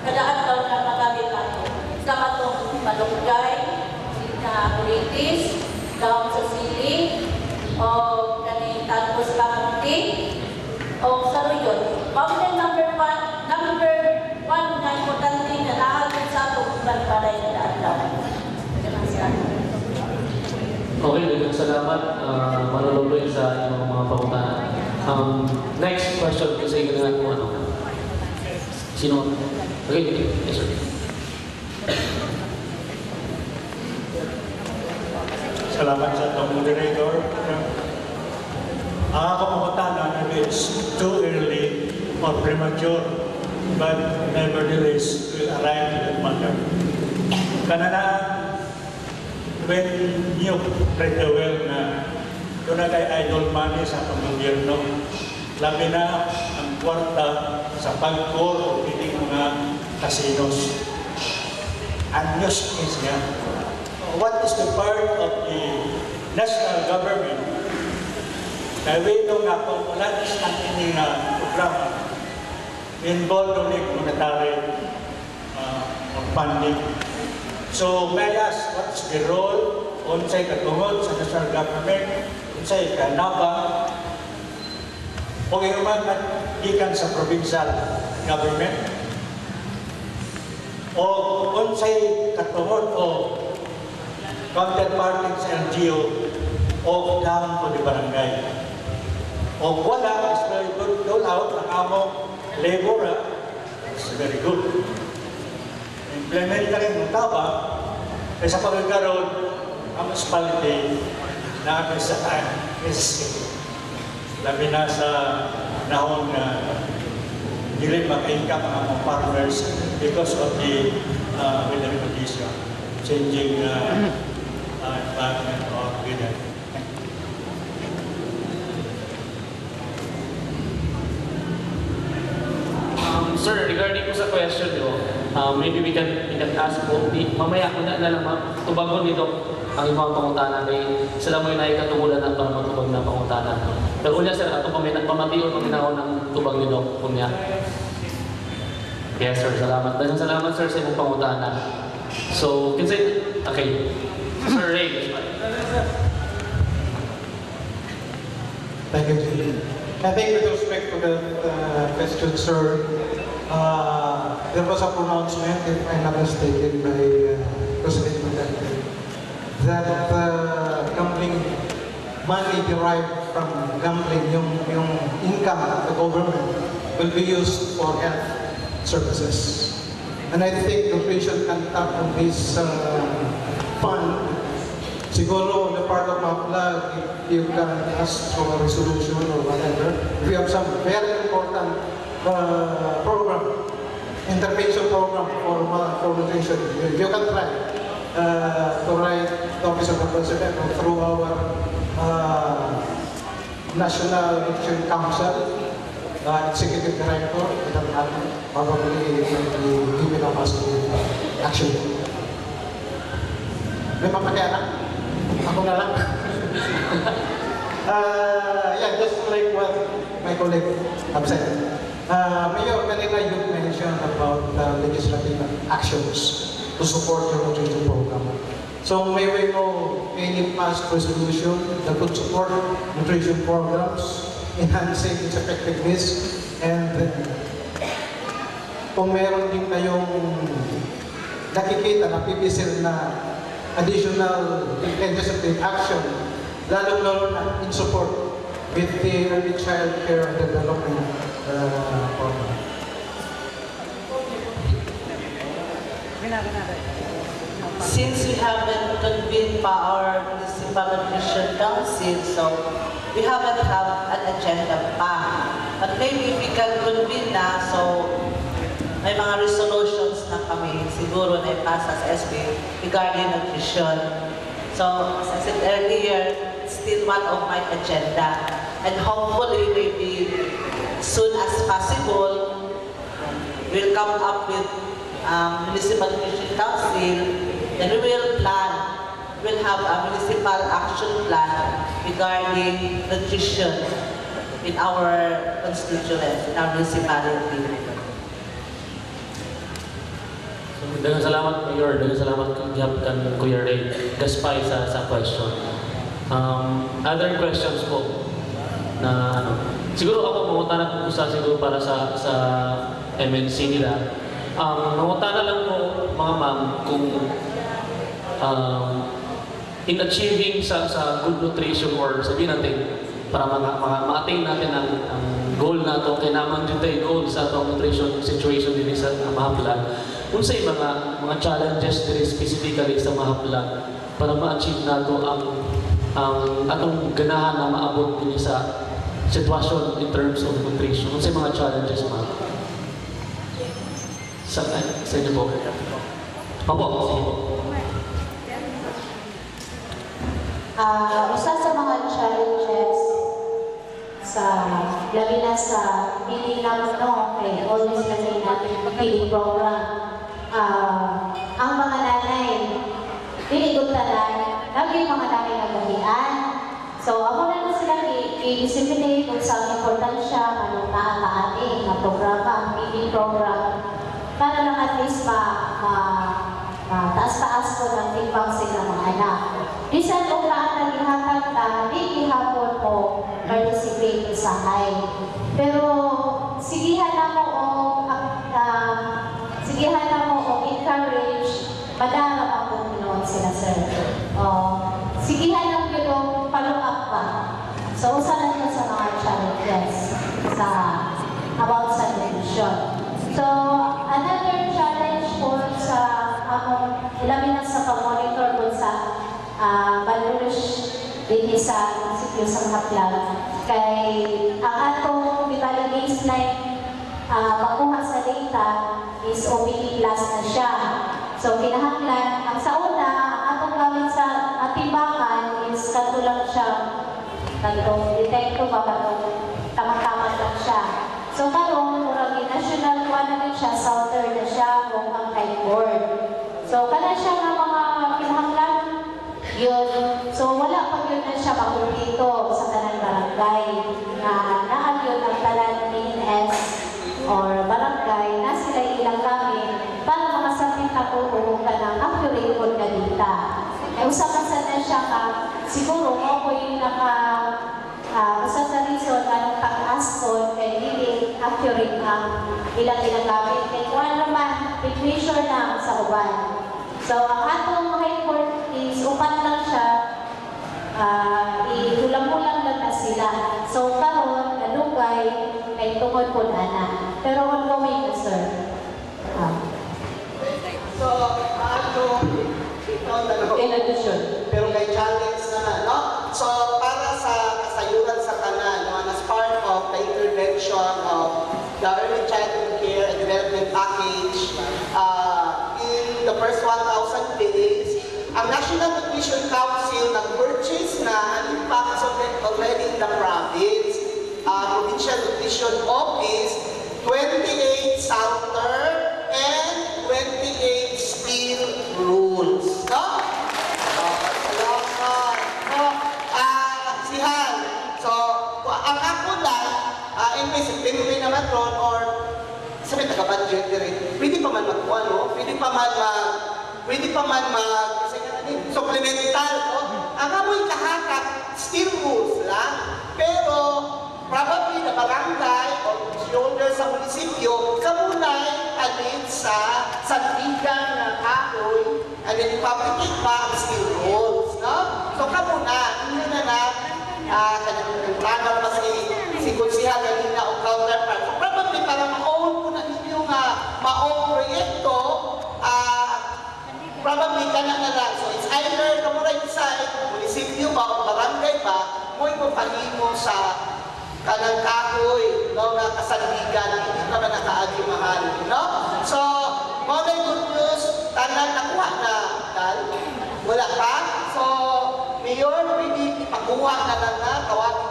kada adlaw na magamit ako. Sa matong malunggay, na kulitis, daon sa sili, o kani talbos kamuti, o saluyon. Mawala number one, number one na importante na naagad sa atong balbalay na adlaw. Okay, dagang salamat. Uh, manunuloy sa inyong mga pangutanan. Um, next question kasi ganun mo ano. Sino? Okay, okay. Yes, sir. Salamat sa itong moderator. Ang na it's too early or premature, but nevertheless will arrive to that matter. Kanana, when you read the well na doon na idol money sa pamilyerno, labi na ang kwarta sa pagkor o piling mga casinos. Anyos is nga. What is the part of the national government na wino nga kung wala ang ining uh, programa involved on the monetary uh, or funding. So may ask what's the role unsay katungod sa national government, unsay kanabang o inuman at gikan sa provincial government o unsay katungod o counterparting sa LGU o down to the barangay. O wala, is very good. Dole out ang among labor, ah, it's very good. Implement na rin ng taba, kaya sa pagkakaroon, ang municipality na kami sa is labi na sa nahon na dili maka-income ang mga farmers because of the uh, weather condition, changing uh, uh, environment or weather. Um, sir, regarding po sa question nyo, um, maybe we can, we can ask po, di, mamaya ko na alam, tubagon nito ang ibang pangutana kay sila mo yung naikatungulan ng para matubag na pangutana. Pero unya sir, ato pa may nagpamatiyon ng ginawon ng tubag nito, kunya. Yes sir, salamat. Dagang salamat sir sa imong pangutana. So, can say, okay. Sir Ray, Thank you, Jimmy. I think with respect to the uh, question, sir, uh, there was a pronouncement, if I'm not mistaken, by uh, President Duterte, that uh, gambling money derived from gambling, yung, yung income of the government, will be used for health services. And I think the we should can tap on this uh, fund Siguro, the part of MAPLA, if you can ask for a resolution or whatever, you have some very important uh, program, intervention program for, for nutrition, you, you can try uh, to write the Office of President through our uh, National Nutrition Council, uh, Executive Director, that probably will be giving a positive action. May papakaya na? Ako na lang. Uh, yeah, just like what my colleague have said. Uh, Mayor, kanina you mentioned about uh, legislative actions to support your nutrition program. So may we know any past resolution that could support nutrition programs, enhancing its effectiveness, and kung meron din kayong nakikita na pipisil na additional legislative action, lalo-lalo na in support with the early child care development. Since we haven't convened pa our municipal nutrition council, so we haven't have an agenda pa. But maybe we can convene na, so may mga resolutions na kami siguro na ipasa sa SB regarding nutrition. So, as I said earlier, still one of my agenda. And hopefully, maybe soon as possible, we'll come up with um, municipal nutrition council, then we will plan, we'll have a municipal action plan regarding nutrition in our constituents, in our municipality. Dengan salamat Mayor, dengan salamat kan Kuya Ray, despite sa sa question. Um, other questions po na ano, siguro ako mangutana ko sa siguro para sa sa MNC nila. Um, mangutana lang po mga ma'am kung um, in achieving sa sa good nutrition or sabihin natin para mga, mga ma-attain natin ang, ang goal na to kailangan din tayo goal sa atong nutrition situation din sa mahaplan kung sa mga mga challenges diri specifically sa mahaplan para ma-achieve nato ang ang atong ganahan na maabot din sa sitwasyon in terms of nutrition kung sa mga challenges ma'am sa, sa inyo po Opo, sige po. Ah, isa sa mga challenges sa labi na sa hindi lang no, kay always kasi natin feeding program. Ah, ang mga nanay, dinigot tanan, lagi mga nanay nagahian. So, ako na na sila i-disseminate kung sa importansya anong naakaani na programa, ang feeding program, para lang at least ma, ma, ma taas-taas ko ng timbang sila mga anak. Bisan kung kaan na gihatag na, di gihapon mo participate sa high. Pero sigihan na mo o uh, sigihan na mo o encourage madara ang Panginoon sila sir. O, sigihan lang yun o follow up pa. So, usa na yun sa mga challenges sa about sa nutrition. So, another challenge po sa among ilabi na sa pag-monitor po sa uh, malnourished din sa munisipyo sa Mahaplag. Kay ang atong Bibali baseline uh, pagkuha sa data is OPD plus na siya. So, kinahanglan, ang sa una, ang atong gamit sa atimbangan is katulang siya Kantong detekto ba katong tamang-tama lang siya. So karon murag national kuha na rin siya, southern na siya, kung ang high board. So kana siya nga mga kinahanglan yun. So wala pa yun na siya makumpito sa tanang barangay na naan yun ang talan PNS or barangay na sila ilang gamit para makasapit ako kung usapan sa na siya ka, siguro mo ko yung naka, uh, usa sa reason na pag-ask ko, kay hindi accurate ang ilang ilang gamit. Kaya kung ano naman, picture na sa uban. So, ang atong court is upat lang siya, uh, ihulang-hulang lang na sila. So, karon nalugay, kay tungod po na na. Pero ongoing na, sir. Ah. So, ano, In addition, pero kay challenge na, no? So, para sa kasayuran sa kanan, no, as part of the intervention of Early Childhood Care and Development Package, uh, in the first 1,000 days, ang National Nutrition Council nag-purchase na ang impacts already in the province. Uh, Provincial Nutrition Office, 28 Salter and 28 steel rules. No? Uh, salamat. No? At anyway, September naman ron, or sabi taga-budget rin, pwede pa man magkuha, no? Pwede pa man mag, pwede pa man mag, supplemental, no? Ang amoy kahatak, still rules lang, pero probably na barangay o shoulder sa munisipyo, kamunay alin sa sandigan ng kahoy, alin public pa ang still rules, no? So kamuna, hindi na na, ah, kanang plano pa si, si Kunsiha kanina ma-own proyekto, ah, probably kana na lang. So it's either kamura inside, munisipyo ba o barangay ba, mo ipapahimo sa kanang kahoy, no, nga kasandigan, hindi pa man nakaagi mahal, no? So, mo na good news, tanan nakuha na, dal, wala pa. So, Mayor, pwede ipakuha na lang na, tawagin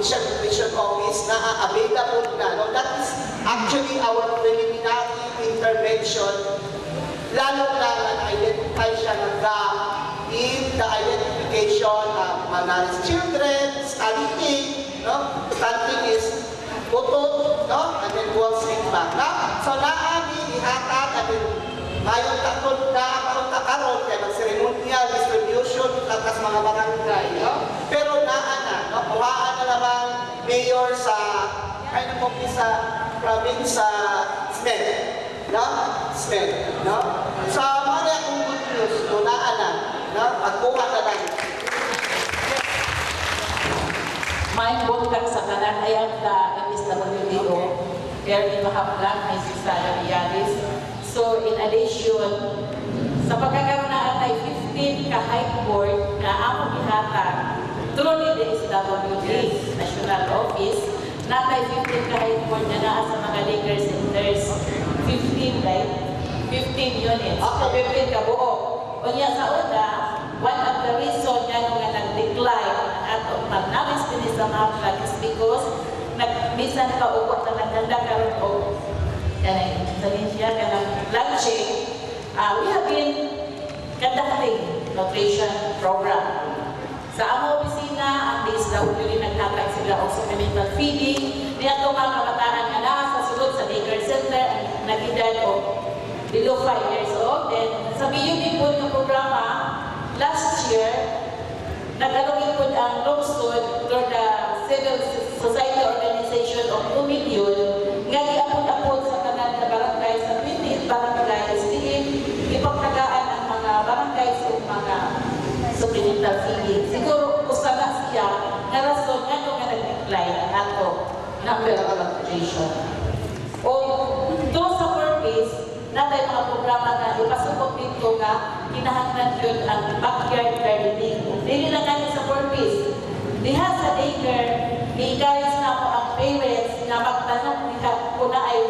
Provincial Nutrition Office na available na. No? That is actually our preliminary intervention lalo na na-identify siya ng gap in the identification of malnourished children, stunting, no? Stunting is butot, no? And then buwang stigma, no? So, naami, ihatag, and then Ngayon takot na ang takaroon kaya mag-ceremonial distribution lakas mga barangay. No? Pero naan na, naman mayor sa ay sa province sa Smith. No? Smith. No? Sa mga akong good news, no, naan na. No? Pagkuha na lang. May bundang sa kanan ay ang da MSWDO, very mahaplang, may sisala Yaris. So, in addition, sa pagkakaroon na ay 15 ka high board na among ihatag through ni DSWD National Office, natay 15 ka high board na naa sa mga liquor centers. 15, right? 15 units. So, 15 ka buo. O niya sa una, one of the reason nga nung nag-decline ang atong pag-namis din sa mga flag is because nag-misan ka upo na nagdanda karon o kanang sabihin siya lunching uh, we have been conducting nutrition program sa among opisina ang DSWD naghatag sila og supplemental feeding. Niya mga kabataan nga naa sa sulod sa daycare center nag-edad o below 5 years old. Then sa BUP po ng programa last year nag-alungin po ang lungsod through the civil society organization of 2 million nga giapod-apod sa tanan na barangay sa 28 barangays diin ipagtagaan ang mga barangay sa mga feeding. Siguro usa na siya nga rason nga nga nag-decline ang ato number of application. O doon sa purpose, natay mga programa na ipasubok dito nga kinahanglan yun ang backyard gardening. Dili lang kani sa purpose. Diha sa daycare, i-encourage na po ang parents na magtanong niya kung na ay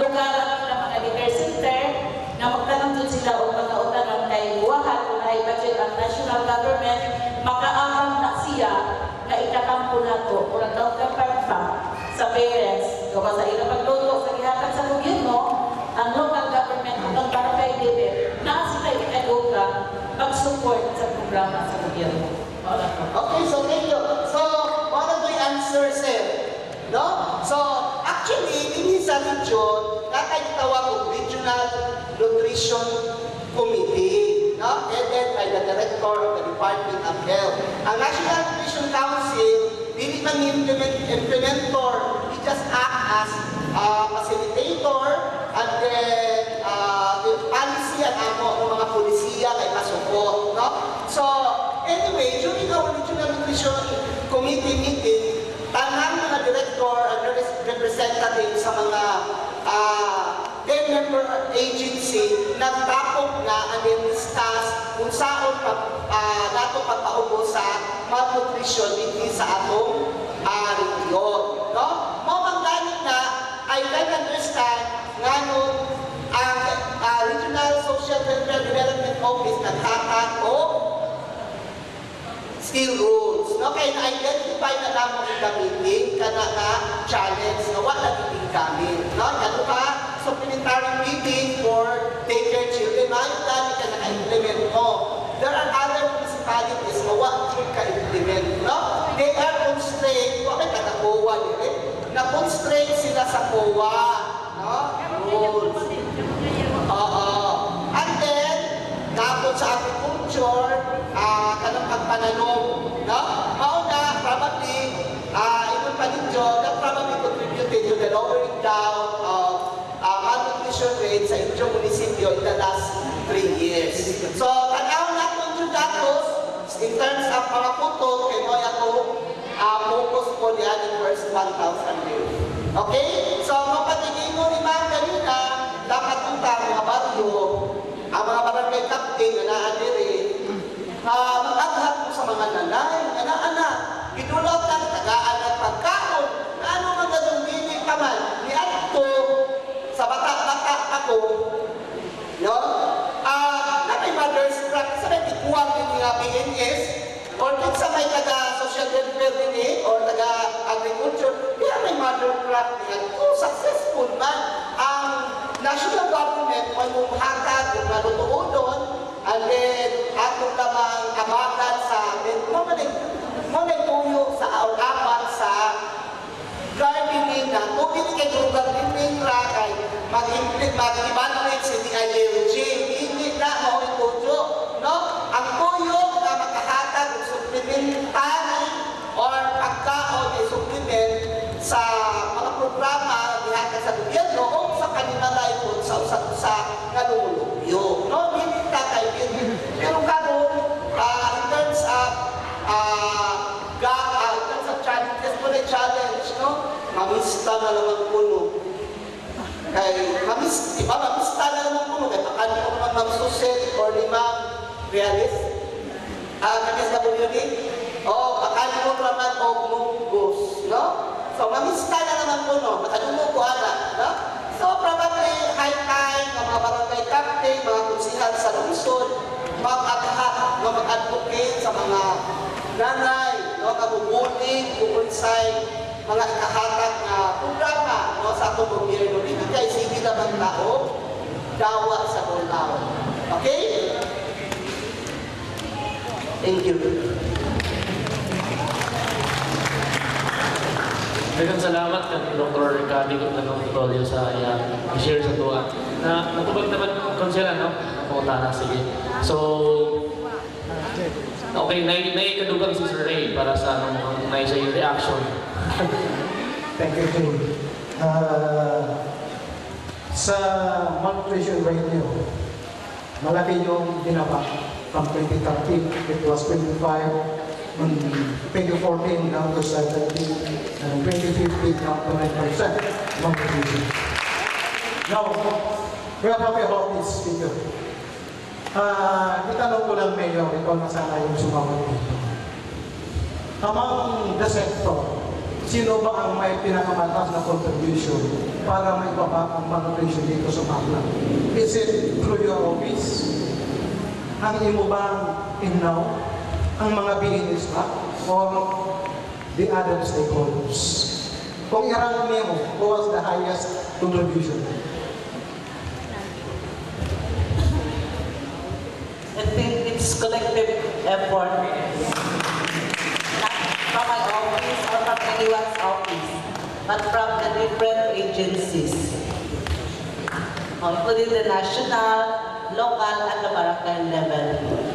lugar ng mga daycare center na magtanong doon sila o mga utanong kay buwahan kung ay budget ang national government, makaahang na na ikakampo na to o ang counterpart pa sa parents. Kung sa ilang pagluto sa gihatag sa gobyerno, ang local government ang barangay level na sila ikaduga pag-support sa programa sa. Wala po. Okay, so thank you. So, one of the answers eh, no? So, actually, ini sa region, nakakitawag og Regional Nutrition Committee, no? Headed by the Director of the Department of Health. Ang National Nutrition Council, dili man implement, implementor, we just act as uh, facilitator and then uh, the policy at amo ng mga polisiya kay pasupot, no? So, anyway, during our Regional Nutrition Committee meeting, tanang mga director and rep- representative sa mga uh, 10-member agency nagtapok na and then discuss kung saan pa, uh, nato pagpaubo sa malnutrition dito sa atong uh, region. No? Mo ganit na, I can understand nga nung ang uh, Regional Social Welfare Development Office naghatag o skill rules. No? Kaya na-identify na lamang yung gamitin ka na nga challenge na wala nagiging gamit. No? Ano ka? supplementary meeting for take care children, maaaring ka naka-implement mo. There are other municipalities na wa sure ka-implement, no? They are constrained, wa kay kada COA dire, na constrained sila sa COA, no? Rules. Oo. And then, dapat sa agriculture, uh, kanang pagpananom, no? In the last three years. So, tanaw na itong datos in terms of mga puto, kay mo ako uh, focus po niya in first 1,000 days. Okay? So, mapatigay mo ni Ma'am kanina, dapat punta ang mga baryo, ang mga barangay captain na naadiri, uh, mag-aghag mo sa mga nanay, anak-anak, gidulot ang tagaan ng pagkaon, ano mga dumili ka man, ni Adto, sa bata-bata ako, no? Ah, na may mother's track, sa may tikuwang din nga PNS, or din sa may taga-social welfare din eh, or taga-agriculture, kaya may mother track niya. Kung successful man, ang national government ay mumhatag kung nalutuon doon, and then ato lamang abakan sa, mo man mo na tuyo sa apat sa gardening na tubig kay kung gardening ra kay mag-implement mag-evaluate sa DILG hindi na mo ituyo no ang tuyo na makahatag og supplementary or pagkaon ay supplement sa mga programa gihatag sa gobyerno o sa kanila laipon sa usa-usa nga lumulupyo no hindi ta kay pero karon ah, in terms of ah ga uh, in terms of challenges po na challenge no? Mamista na naman puno. Kay mamis di ba? Mamista na naman puno. Kay pakali ko naman ma'am Suset or ni ma'am Realis ah uh, KSWD o pakali ko naman og Mugos no so mamista na naman puno nakadungog ko ana no So, probably, high time, mga barangay captain, mga konsihal sa lungsod, mag-adha, no, mag-advocate sa mga nanay, no, kabubuning, kukunsay, mga ikahatag na programa no, sa atong gobyerno. Hindi kay sige naman tao, dawa sa bulaw. Okay? Thank you. Daghang salamat kay Dr. Ricardo Tanong Tolio sa iya i-share sa tuwa. Na natubag naman konsela no? Pumunta na sige. So Okay, nai naikadugang si Sir Ray para sa ano mo na sa yung reaction. Thank you, Jay. Uh, sa malnutrition rate niyo, malaki yung binaba from 2013, it was 25, um, 2014 down to 17, and 2015 down to 9% malnutrition. Now, we are happy about this figure. Ah, itanong ko lang, Mayor, ikaw na sana yung sumama dito. Among the sector, sino ba ang may pinakamataas na contribution para may baba ang malnutrition dito sa Baclac? Is it through your office? Ang imo bang inaw? Ang mga BNS ba? Or the other stakeholders? Kung irang niyo, who was the highest contribution? I think it's collective effort. Not from my office or from anyone's office, but from the different agencies. Uh, Including the national, local, and the barangay level.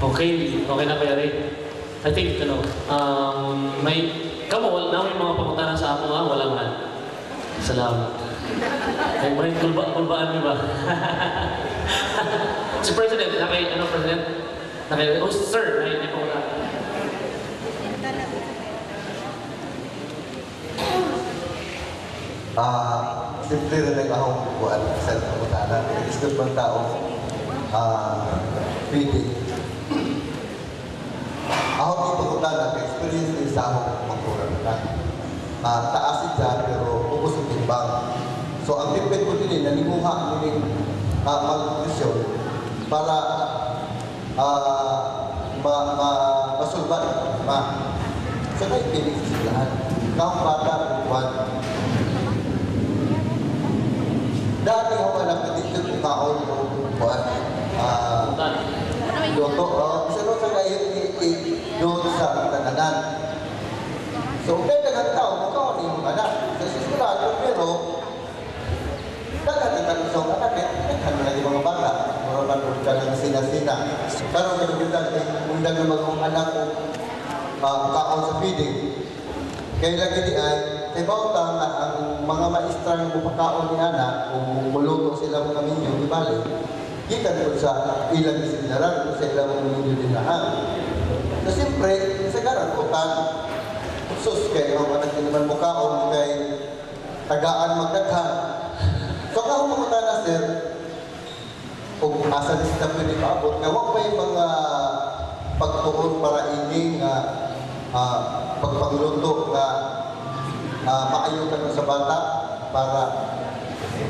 Okay, okay na kaya Ray. I think, ano, um, may, kamo, na may mga pamuntanan sa ako nga, wala man. Salamat. Ay, may kulba, kulbaan niyo ba? si President, nakay, ano, President? Nakay, oh, sir, may, may pamunta. Ah, simple na lang akong buwan sa pagkakala. Isip ng tao, ah, pili. Ako di pagkakala, experience din sa akong magkurang na. Ah, taas siya, pero ubos ang timbang. So, ang tipid ko din, nanimuha nila ah, mag-nutrition para ah, ma, ma, masulban, ma. So, naipinig sa lahat. Kaong bata, buwan, Dati ako alam, hindi ko kaon yung buwan. Ah, Luto. Oh, isa rin sa ngayon, doon sa kananan. So, kaya nagang tao, magkaon yung anak. Sa sisigurado, pero, dagat ang sa anak, eh, na yung mga bata. Mga ka ng sina-sina. Pero may undag, undag na mag anak ko, kaon sa feeding. Kaya lagi di ay, kay Bauta nga ang mga maestrang bupakaon ni Ana, kung muluto sila mga minyo, di bali, gikan ko sa ilang isindaran, kung sa ilang mga minyo din na So, siyempre, sa garang ko kan, sus kay ang anak ni naman mukaon kay tagaan magdaghan. So, kung mga na, sir, kung asa ni sila pwede paabot, nga wag pa yung mga pagtuon para ini nga ah, pagpangluto nga uh, maayo ka sa bata para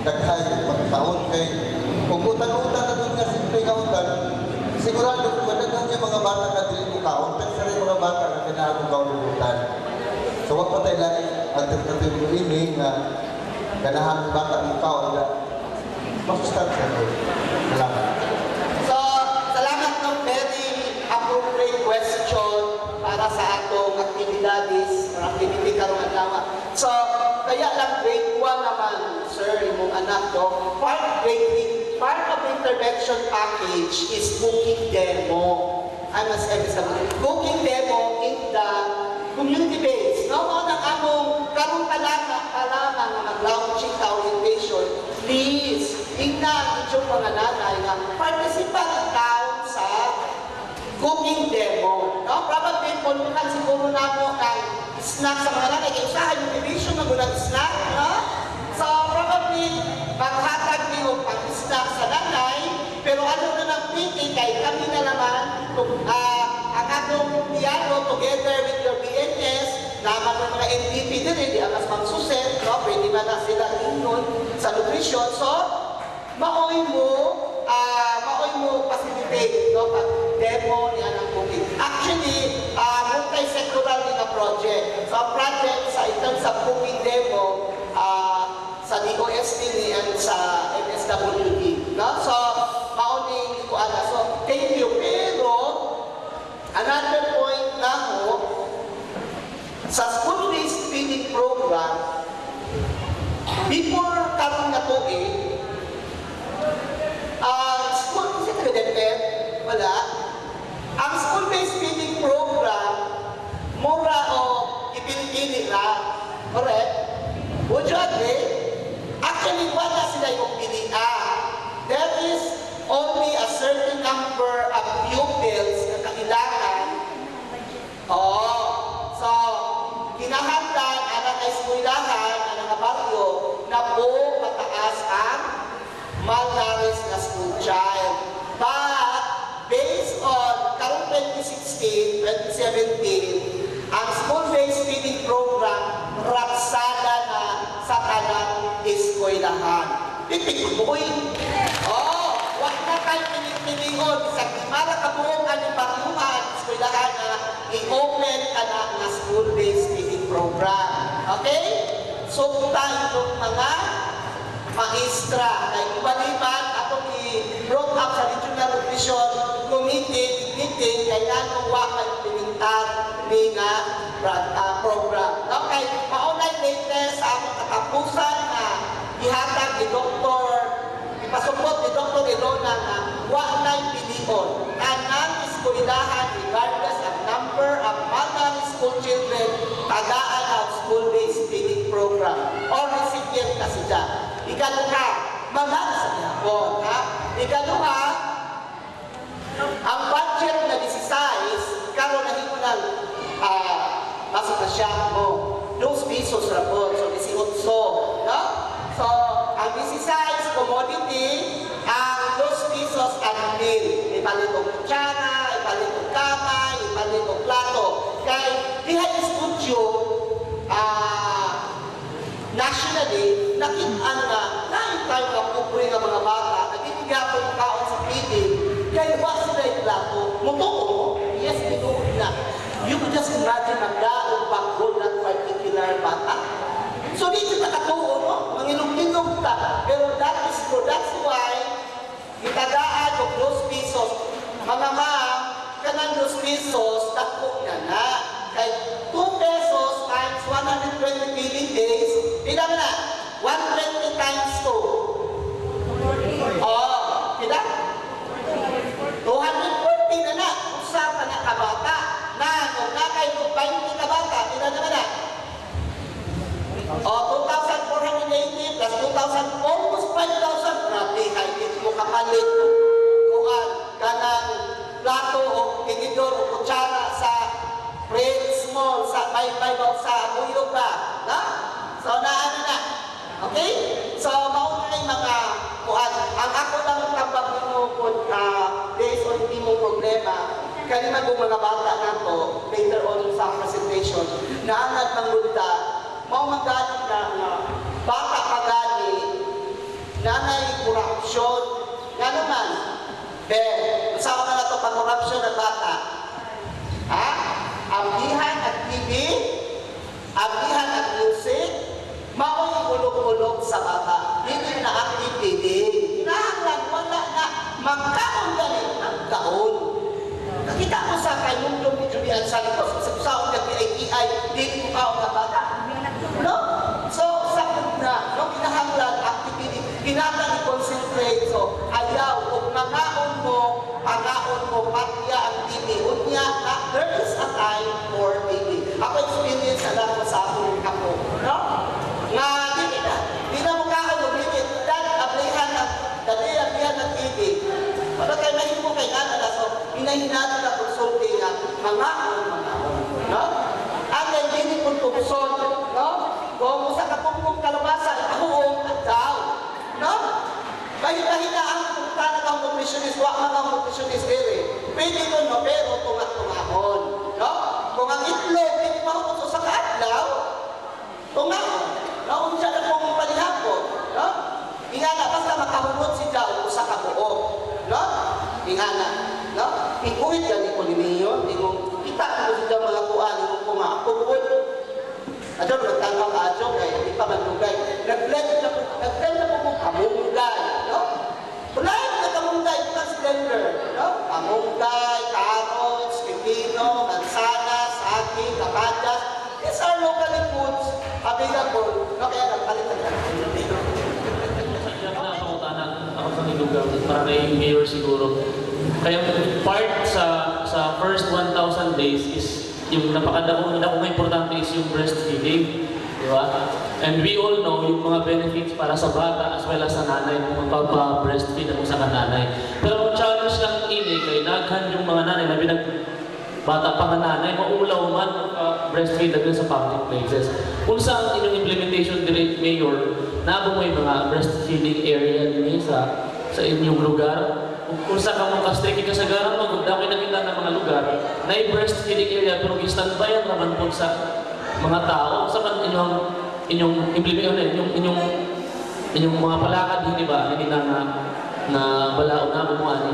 daghay pagtaon kay. Kung utan-utan na doon nga simple kautan sigurado kung madaghan yung mga bata ka dili mo kaon. Pero sa mga bata na kailangan kautan so wag pa tayo lang alternative mo ini nga ganahan ng bata mo kaon na masustansya ko salamat So, salamat ng very appropriate question para sa atong activities or activity karong adlaw. So, kaya lang grade 1 naman, sir, imong anak ko. Part grade 3, part of intervention package is cooking demo. I must emphasize, cooking demo in the community base. No, mo nang among karong talaga kalaman nga mag-launching ka orientation, please, ingnan inyong mga nanay nga participant taon sa cooking demo. No? Probably, puntukan siguro na mo kay snack sa mga nanay. Kaya usahan yung division na gulang snack. No? So, probably, maghatag niyo pang snack sa nanay. Pero ano na ng thinking kay kami na naman, ah, ang atong dialo together with your Naman ng mga NPP din, hindi alas magsuset, no? pwede ba na sila inon sa nutrition. So, maoy mo, ah, maoy mo facilitate, no? Pag demo niya ng cooking. Actually, ah, multi-sectoral din project. So, project sa itang sa cooking demo, ah, sa DOST ni and sa MSWD. No? So, maoning ko ana. So, thank you. Pero, another point na sa school-based feeding program, before karon na to eh, ang school, kasi taga wala. Ang school-based feeding program, mura o ipinipili lang. Correct? Would you agree? Actually, wala sila yung pilian. There is only a certain number of pupils na kailangan. So, kinahanglan ang mga eskwelahan, ang mga baryo, na po mataas ang malnourished na school child. But, based on karong 2016, 2017, ang school-based feeding program raksada na sa tanang eskwelahan. Titig mo! Oh, wag na kayo pinipiligon sa kimara kabuongan ng baryuhan, eskwelahan na i-open ka na na school-based program. Okay? So, tayo mga maestra na ibaliban atong i-brought up sa Regional Nutrition Committee meeting kay nano wa implementar ni nga uh, program. Okay, maunay latest sa among katapusan na ihatag ni Dr. ipasupot ni Dr. Ilona na wa na pilion kanang eskwelahan regardless of number of malnourished school children tagaan ang school-based feeding program or recipient na sila. Ikaduha, mahal sa Japon. Ha? Ikaduha, ang budget na 16, karon na himo ng ah, basta na siya mo, 2 pesos ra po, so 18. No? So, ang 16 commodity, ang 2 pesos ang meal. Ipalit og kutsara, ipalit og kamay, og plato. Kay, diha studio, ah, nationally, nakitaan nga, pesos, takbo na na. Kay 2 pesos times 120 billing days, bilang na, 120 times 2. Oh, bilang? 240 na na. Usapan na kabata. Na, kung na kay 20 kabata, bilang naman na. Oh, 2,480 plus 2,000, almost 5,000. Grabe, kahit hindi mo kapalit. Kuhan, kanang plato o Benidorm o Kutsara sa Prince Mall sa Baybaybao sa Buyog ba? No? So naano na. Okay? So mao kay mga kuan. Ang ako lang kapagpinupod uh, ah, based on timo problema kanina kong mga bata na to, later on sa presentation, naanad ng lunda, mao magani na na bata pagani, nanay korupsyon, nga naman, Ben, usawa ka na to pag korupsyon ng bata. Ha? Ambihan at TV, ambihan at music, mao'y ulog-ulog sa bata. Hindi na activity. Kinahanglan, wala na. Magkaon ganit ang kaon. Nakita ko sa kanyang dumi-dumihan sa likos. Sa usaw niya PITI, di ko kaon na bata. No? So, sa na, no, kinahanglan activity. Kinahanglan 나오는 mga nutritionist dire. Pwede ko no, pero tunga-tungahon. No? Kung ang itlog, hindi mahukuso sa kaadlaw, tungahon. No? Unsa na kong palihapon. No? Ingana, basta makahunod si Daw sa kabuo. No? Ingana. No? Ikuhit yan ni Polimiyo, ingong kita ko si Daw mga kuan, ingong kumakupod. Adyo, nagtanong ka adyo, kaya hindi pa manlugay. Nag-blend na po, nag-blend na po mo kamunggay. Na slender. No? Kamunggay, carrots, pipino, mansanas, saging, kapadas. These are locally foods available. No? Kaya nagpalit na dito. Kaya pinapangutanan ako sa nilugaw para kay Mayor siguro. Kaya part sa sa first 1,000 days is yung napakadakong na importante is yung breastfeeding. Di ba? And we all know yung mga benefits para sa bata as well as sa nanay kung magpapa-breastfeed ang sa nanay. Pero ang challenge lang ini kay naghan yung mga nanay na binag bata pa nanay, maulaw man uh, breastfeed agad sa public places. Kung saan inyong implementation direct mayor, nabo mo yung mga breastfeeding area din sa sa inyong lugar. Kung, sa kamong kastriki kasagaran mo, kung dami nakita ng mga lugar, na yung breastfeeding area, pero gistanbayan naman po sa mga tao, sa man inyong inyong implementation, inyong inyong inyong mga palakad, hindi ba? Hindi na na, na balao na bumuani.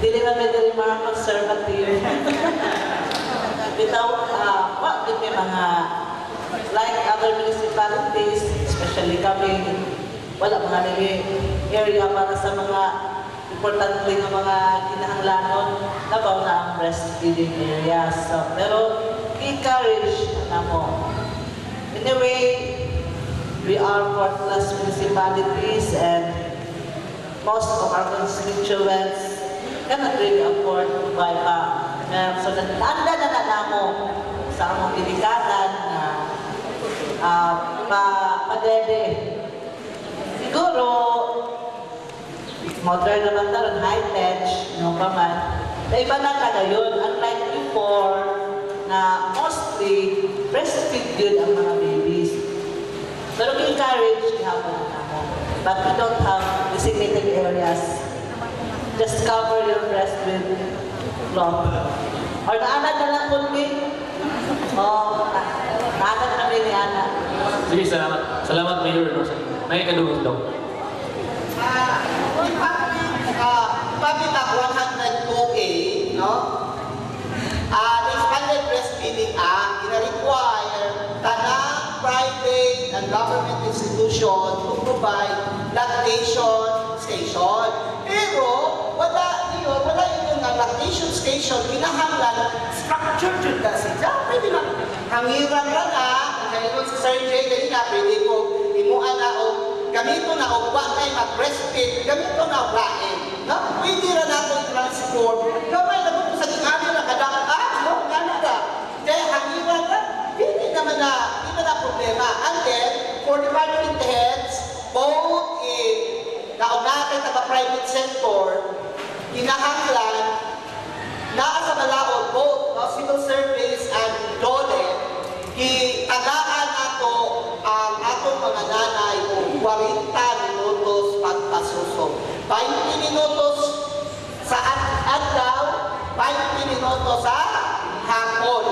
Dili man may dili mga conservative. Bitaw, uh, what did may mga like other municipalities, especially kami, wala mga area para sa mga importante nga mga kinahanglanon nabaw na ang breastfeeding areas. So, pero encourage na mo. Anyway, we are fourth-class municipalities and most of our constituents cannot really afford to buy pa. Um, so, nanda na na namo sa among binikanan na uh, pa, padede. Siguro, modern naman na rin, high-tech, no pa man. Na iba na ka ngayon, unlike before, na mostly breastfeed good ang mga babies. Pero encourage ihapon na mo. But we don't have designated areas. Just cover your breast with cloth. Or naanad na lang kundi. O, naanad kami ni Ana. Sige, salamat. Salamat, Mayor. May kadungos daw. Ah, uh, Act 102A, no? Ah, the Expanded Breastfeeding Act, ina-require tanang private and government institution to provide lactation station. Pero, wala yun, wala yun nga lactation station, kinahanglan, structured yun kasi. Diyan, pwede na. Hangiran ka na, yun si Sir J, kanina, pwede ko, imuan na o, gamito na o, wa tayo mag-breastfeed, gamito na o, lain. No? Pwede na nato i-transform. Gamay na mo sa gingani na kadang, ah, no, nga na ka. Kaya hangiran ka, hindi naman na, hindi na problema. And then, for department heads, both in naunakit at private sector, kinahanglan, naa sa balaod, both no, civil service and DOLE, kitagaan ato ang atong mga nanay o 40 minutos pagpasus 20 minutos sa ad- adlaw, 20 minutos sa hapon.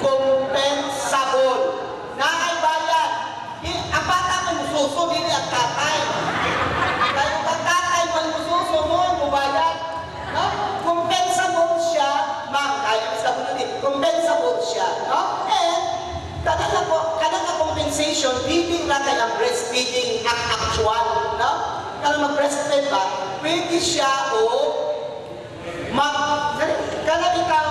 Compensable. Naay bayan. Di- Ang bata mo mususo, dili ang tatay. Kaya ang tatay mo mususo mo, mubayan. No? Compensable siya, ma'am, kaya sa ulo din, compensable siya. No? And, kada na po, compensation, hindi na kay ang breastfeeding ang actual. No? Kada mag-breastfeed ba, pwede siya o mag, kada ikaw,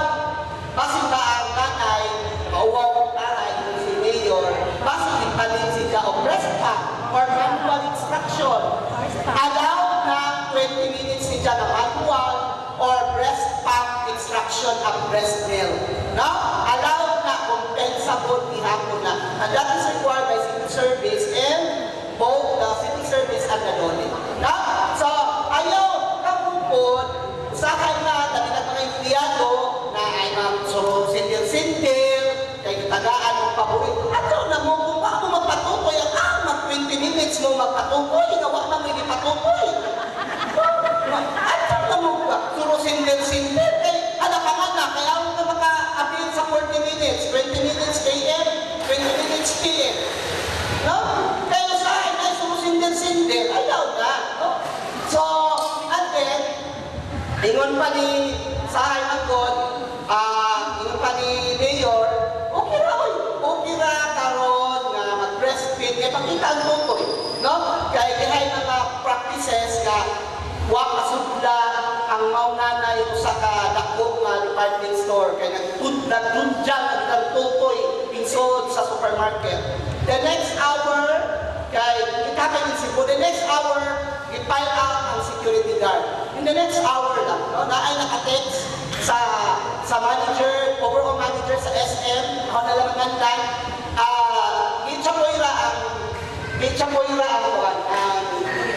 basin ba ang nanay, mauwaw ang nanay, si Mayor, basin ipanin siya o breast pump or manual instruction. Allow na 20 minutes siya na manual or breast pump instruction ang breast milk. No? Allow na compensable ihapon na. And that is required by civil service and both the civil service and the DOLE. No? So, ayaw, kapupod, na, dati na mga empleyado na ay mag-suro sintil-sintil, kay tagaan ng paborito. Ato na mo, kung paano magpatutoy, ang ah, mag 20 minutes mo magpatutoy, gawa na mo hindi patutoy. Ato na mo, suro sintil-sintil, kay anak ka nga na, kaya mo na maka-appeal sa 40 minutes, 20 minutes AM, 20 minutes PM. No? Kaya sa akin ay suro sintil-sintil, ayaw na. No? So, and then, Ingon pa ni Sahay Magod, ah, ingon pa ni Mayor, okay ra oy, okay ra karon nga mag-breastfeed kay pakita ang tutoy, no? Kay dihay mga practices nga wa kasudla ang maunanay usa ka dako nga department store kay nagtud nagtudyan ang tutoy pinsod sa supermarket. The next hour kay kita kay Cebu, the next hour i-file out ang security guard. In the next hour lang, no, na ay nakatext sa sa manager, overall manager sa SM, ako na lang ang time, ah, Gichapoira ang Gichapoira ang kuwan, ang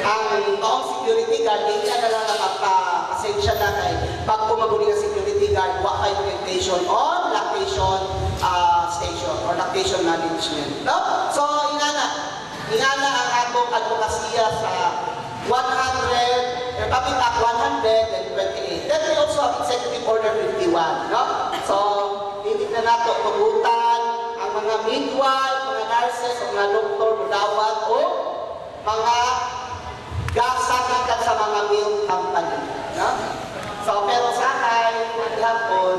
ang taong security guard, hindi na lang nakapasensya na kay pag pumabuli ang security guard, wa kay orientation on lactation ah, station or lactation management. No? So, ingana, ingana ang atong advokasya sa 100, Republic Act 128. Then we also have Executive Order 51. No? So, hindi na nato tugutan ang mga midwife, mga nurses, o mga doktor, mudawat, o mga gasakitan sa mga milk company. No? So, pero sa akin, at hapon,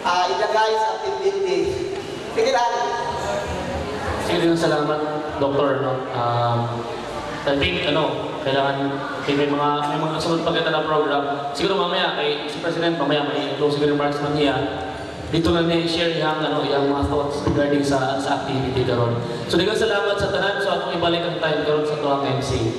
uh, ilagay sa team building. Sige. Sige din salamat, Doktor. No? Um, I think, ano, kailangan, may mga, may mga sunod pa kita na program. Siguro mamaya, kay si President, mamaya may closing remarks man niya. Dito na niya i-share yung, ano, yung mga thoughts regarding sa, sa activity karon. So, dagang salamat sa tanan. So, akong ibalik ang time karon sa tuwang MC.